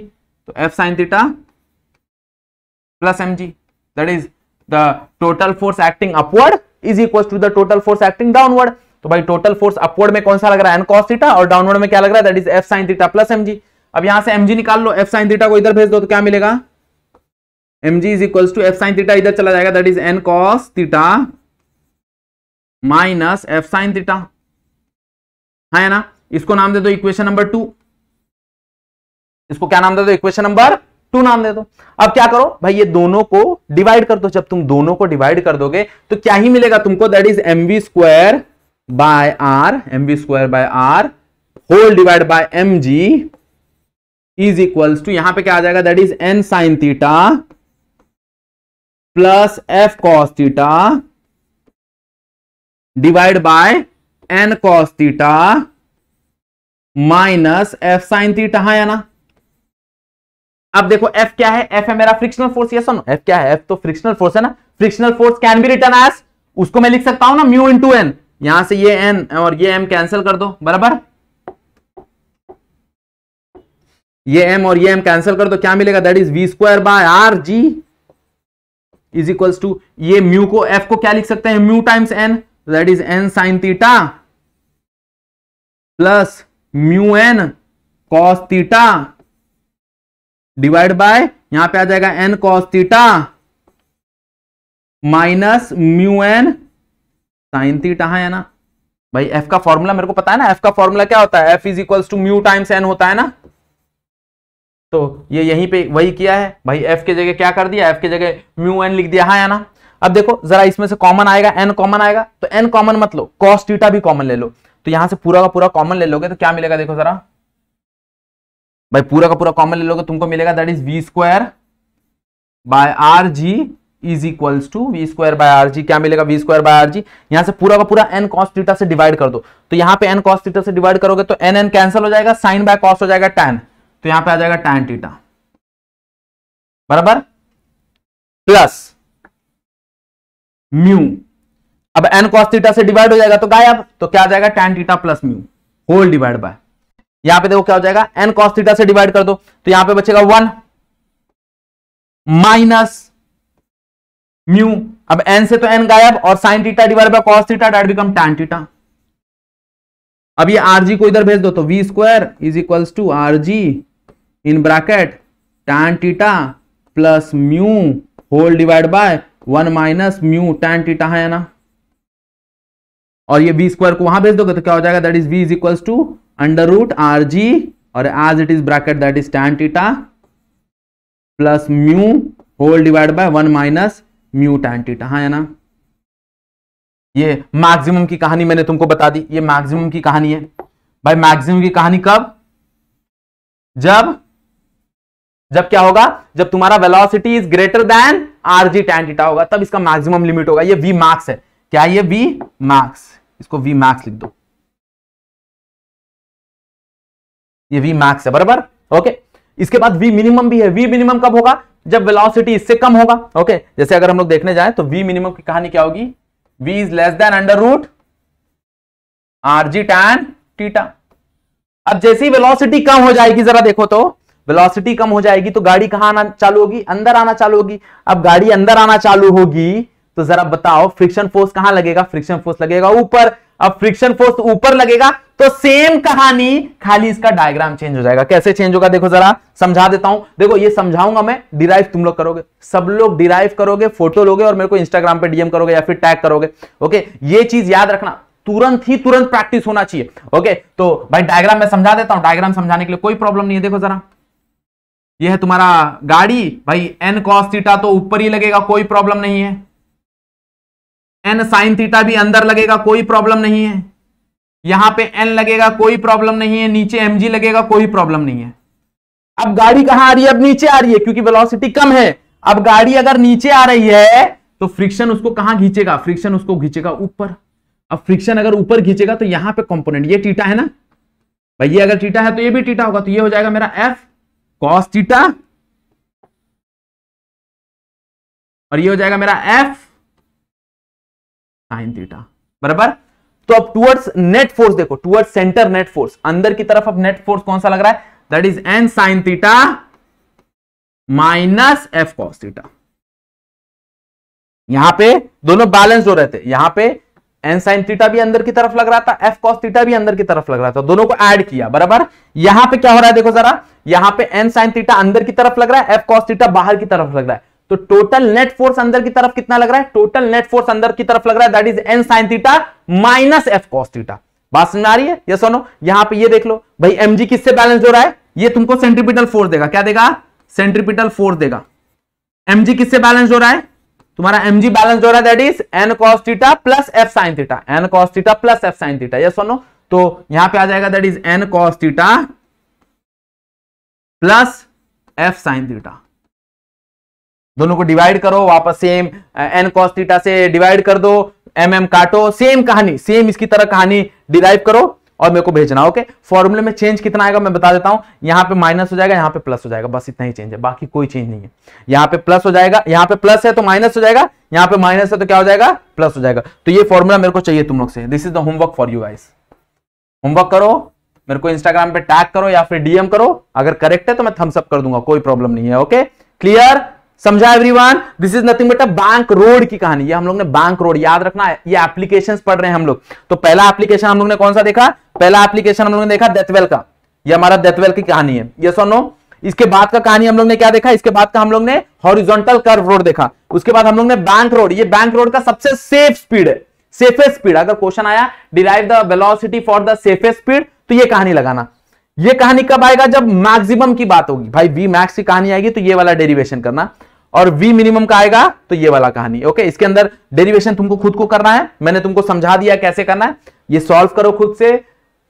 तो F sine theta plus M G that is the total force acting upward is equal to the total force acting downward तो भाई टोटल फोर्स अपवर्ड में कौन सा लग रहा है? एन कॉस थीटा और डाउनवर्ड में क्या लग रहा है? That is F sine theta plus M G अब यहाँ से एम जी निकाल लो एफ़ साइन थीटा को इधर भेज दो तो क्या मिलेगा? M G is equals to F sine theta इधर चला जाएगा that is N cos theta minus F sine theta है ना? इसको नाम दे दो इक्वेशन नंबर टू इसको क्या नाम दे दो? इक्वेशन नंबर टू नाम दे दो। अब क्या करो? भाई, ये दोनों को डिवाइड कर दो। जब तुम दोनों को डिवाइड कर दोगे तो क्या ही मिलेगा तुमको? That is M V square by R M V square by R whole divide by M G is equals to यहाँ पे क्या आ जाएगा? That is N sine theta plus F cos theta divide by N cos theta minus F sine theta है ना? अब देखो F क्या है? एफ़ है मेरा फ्रिक्शनल फोर्स यस एफ़ क्या है? एफ़ तो फ्रिक्शनल फोर्स है ना? Frictional force can be return as उसको मैं लिख सकता हूँ ना म्यू इंटू एन यहाँ से ये एन और ये एम कैंसिल कर दो, बराबर? ये एम और ये एम कैंसिल कर दो, क्या मिलेगा? That is V square by R G is equals to ये म्यू को एफ़ को क्या लिख सकते हैं? Mu times N that is N sine theta plus mu N cos theta divide by यहाँ पे आ जाएगा N cos theta minus mu N sine theta है ना? भाई एफ़ का फॉर्मूला मेरे को पता है ना? एफ़ का फॉर्मूला क्या होता है? F is equals to mu times N होता है ना? तो ये यहीं पे वही किया है। भाई एफ़ के जगह क्या कर दिया? एफ़ के जगह म्यू एन लिख दिया हाँ ना? अब देखो, जरा इसमें से कॉमन आएगा एन कॉमन आएगा। तो एन कॉमन मत लो कॉस टीटा भी कॉमन ले लो। तो यहाँ से पूरा का पूरा कॉमन ले लोगे तो क्या मिलेगा देखो जरा? भाई पूरा का पूरा कॉमन ले लोगे, तुमको मिलेगा that is V square by R G is equals to V square by R G क्या मिलेगा? V square by R G यहाँ से पूरा का पूरा एन कॉस थीटा से डिवाइड कर दो। तो यहाँ पे एन कॉस थीटा से डिवाइड करोगे तो एन एन कैंसिल हो जाएगा साइन बाय कॉस हो जाएगा टेन तो यहाँ पे आ जाएगा टैन टीटा बराबर? प्लस म्यू अब एन कॉस थीटा से डिवाइड हो जाएगा तो गायब तो क्या आ जाएगा? Tan theta plus mu whole divide by यहाँ पे देखो क्या हो जाएगा एन कॉस थीटा से डिवाइड कर दो तो यहाँ पे बचेगा वन माइनस म्यू अब एन से तो एन गायब और sine theta divide by cos theta that become tan theta अब ये आर जी को इधर भेज दो तो V square is equals to R G in bracket tan theta plus mu whole divide by one minus mu tan theta है ना? और ये वी स्क्वायर को वहाँ भेज दोगे तो क्या हो जाएगा that is V is equals to under root R G और as it is bracket that is tan theta plus mu whole divide by one minus mu tan theta हाँ है ना? ये मैक्सिमम की कहानी मैंने तुमको बता दी। ये मैक्सिमम की कहानी है। भाई मैक्सिमम की कहानी कब? जब जब क्या होगा? जब तुम्हारा velocity is greater than R G tan theta होगा, तब इसका मैक्सिमम लिमिट होगा। ये वी मैक्स है। क्या ये वी मैक्स इसको वी मैक्स लिख दो। ये वी मैक्स है, बराबर? ओके इसके बाद वी मिनिमम भी है। वी मिनिमम कब होगा? जब वेलोसिटी इससे कम होगा। ओके जैसे अगर हम लोग देखने जाए तो वी मिनिमम की कहानी क्या होगी? V is less than under root R G tan theta अब जैसी वेलोसिटी कम हो जाएगी, जरा देखो तो। वेलोसिटी कम हो जाएगी तो गाड़ी कहाँ आना चालू होगी? अंदर आना चालू होगी। अब गाड़ी अंदर आना चालू होगी तो जरा बताओ फ्रिक्शन फोर्स कहाँ लगेगा? फ्रिक्शन फोर्स लगेगा ऊपर। अब फ्रिक्शन फोर्स ऊपर लगेगा तो सेम कहानी, खाली इसका डायग्राम चेंज हो जाएगा। कैसे चेंज होगा देखो जरा, समझा देता हूँ। देखो, ये समझाऊँगा मैं डिराइव तुम लोग करोगे। सब लोग डिराइव करोगे फ़ोटो लोगे और मेरे को इंस्टाग्राम पे डीएम करोगे या फिर टैग करोगे ओके ये चीज़ याद रखना, तुरंत ही तुरंत प्रैक्टिस होना चाहिए ओके तो भाई डायग्राम मैं समझा देता हूँ डायग्राम समझाने के लिए कोई प्रॉब्लम नहीं है, देखो जरा। यह है तुम्हारा गाड़ी, भाई एन कॉस थीटा तो ऊपर ही लगेगा, कोई प्रॉब्लम नहीं है। एन साइन थीटा भी अंदर लगेगा, कोई प्रॉब्लम नहीं है। यहाँ पे एन लगेगा, कोई प्रॉब्लम नहीं है। नीचे एम जी लगेगा, कोई प्रॉब्लम नहीं है। अब गाड़ी कहाँ आ रही है? अब नीचे आ रही है, क्योंकि वेलोसिटी कम है। अब गाड़ी अगर नीचे आ रही है तो फ्रिक्शन उसको कहाँ खींचेगा? फ्रिक्शन उसको खींचेगा ऊपर। अब फ्रिक्शन अगर ऊपर खींचेगा तो यहाँ पे कंपोनेंट ये टीटा है ना? भाई, ये अगर टीटा है तो ये भी टीटा होगा तो ये हो जाएगा मेरा एफ़ कॉस टीटा और ये हो जाएगा मेरा एफ़ साइन थीटा बराबर? तो अब टुवर्ड्स नेट फोर्स देखो टुवर्ड्स सेंटर नेट फोर्स अंदर की तरफ़ अब नेट फोर्स कौन सा लग रहा है? That is N sine theta minus F cos theta यहाँ पे दोनों बैलेंस हो रहे थे। यहाँ पे एन साइन थीटा भी अंदर की तरफ़ लग रहा था एफ़ कॉस थीटा भी अंदर की तरफ़ लग रहा था। दोनों को ऐड किया, बराबर? यहाँ पे क्या हो रहा है देखो जरा, यहाँ पे एन साइन थीटा अंदर की तरफ़ लग रहा है एफ़ कॉस थीटा बाहर की तरफ़ लग रहा है। तो टोटल नेट फोर्स अंदर की तरफ़ कितना लग रहा है? टोटल नेट फोर्स अंदर की तरफ़ लग रहा है that is N sine theta minus F cos theta बात समझ आ रही है? ये सुनो यहाँ पे ये देख लो। भाई एमजी किससे बैलेंस हो रहा है? ये तुमको सेंट्रीपिटल फोर्स देगा। क्या देगा? सेंट्रीपिटल फोर्स देगा। एमजी किससे बैलेंस हो रहा है? तुम्हारा एमजी बैलेंस हो रहा है that is N cos theta plus F sine theta N cos theta plus F sine theta ये सुनो तो यहाँ पे आ जाएगा that is N cos theta plus F sine theta दोनों को डिवाइड करो, वापस सेम एन कॉस थीटा से डिवाइड कर दो एम एम काटो सेम कहानी सेम इसकी तरह कहानी डिराइव करो और मेरे को भेजना ओके फॉर्मूले में चेंज कितना आएगा मैं बता देता हूँ, यहाँ पे माइनस हो जाएगा, यहाँ पे प्लस हो जाएगा, बस इतना ही चेंज है, बाकी कोई चेंज नहीं है। यहाँ पे प्लस हो जाएगा, यहाँ पे प्लस है तो माइनस हो जाएगा, यहाँ पे माइनस है तो क्या हो जाएगा? प्लस हो जाएगा। तो ये फॉर्मूला मेरे को चाहिए तुम लोग से। This is the homework for you guys homework करो, मेरे को इंस्टाग्राम पे टैग करो या फिर डीएम करो। अगर करेक्ट है तो मैं थम्स अप कर दूँगा, कोई प्रॉब्लम नहीं है ओके क्लियर समझा everyone this is nothing but a bank road की कहानी। ये हम लोग ने बैंक रोड याद रखना है, ये एप्लीकेशंस पढ़ रहे हैं हम लोग। तो पहला एप्लीकेशन हम लोग ने कौन सा देखा? पहला एप्लीकेशन हम लोग ने देखा डेथवेल का। ये हमारा डेथवेल की कहानी है। ये सुनो इसके बाद का कहानी हम लोग ने क्या देखा? इसके बाद का हम लोग ने हॉरिजॉन्टल कर्व रोड देखा। उसके बाद हम लोग ने बैंक रोड ये बैंक रोड का सबसे सेफ़ स्पीड है। सेफेस्ट स्पीड अगर क्वेश्चन आया derive the velocity for the safest speed तो ये कहानी लगाना। ये कहानी कब आएगा? जब मैक्सिमम की बात होगी। भाई वी मैक्स की कहानी आएगी तो ये वाला डेरिवेशन करना। और v मिनिमम का आएगा तो ये वाला कहानी। ओके इसके अंदर डेरिवेशन तुमको खुद को करना है। मैंने तुमको समझा दिया कैसे करना है। ये सॉल्व करो खुद से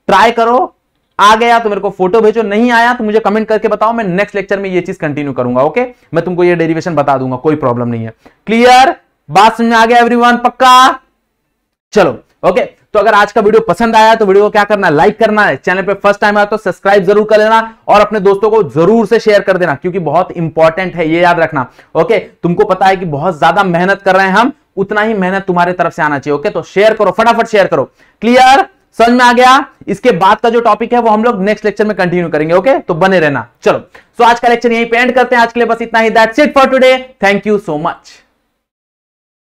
ट्राई करो। आ गया तो मेरे को फ़ोटो भेजो, नहीं आया तो मुझे कमेंट करके बताओ, मैं नेक्स्ट लेक्चर में ये चीज़ कंटिन्यू करूँगा ओके मैं तुमको ये डेरिवेशन बता दूँगा, कोई प्रॉब्लम नहीं है। क्लियर बात समझ में आ गया एवरीवन पक्का? चलो ओके तो अगर आज का वीडियो पसंद आया तो वीडियो को क्या करना लाइक करना है। चैनल पे फ़र्स्ट टाइम आया तो सब्सक्राइब ज़रूर कर लेना और अपने दोस्तों को ज़रूर से शेयर कर देना, क्योंकि बहुत इंपॉर्टेंट है ये याद रखना। ओके तुमको पता है कि बहुत ज़्यादा मेहनत कर रहे हैं हम, उतना ही मेहनत तुम्हारे तरफ़ से आना चाहिए। ओके तो शेयर करो, फटाफट शेयर करो। क्लियर समझ में आ गया? इसके बाद का जो टॉपिक है, वो हम लोग नेक्स्ट लेक्चर में कंटिन्यू करेंगे। ओके तो बने रहना। चलो। सो आज का लेक्चर यहीं पे एंड करते हैं। आज के लिए बस इतना ही। That's it for today thank you so much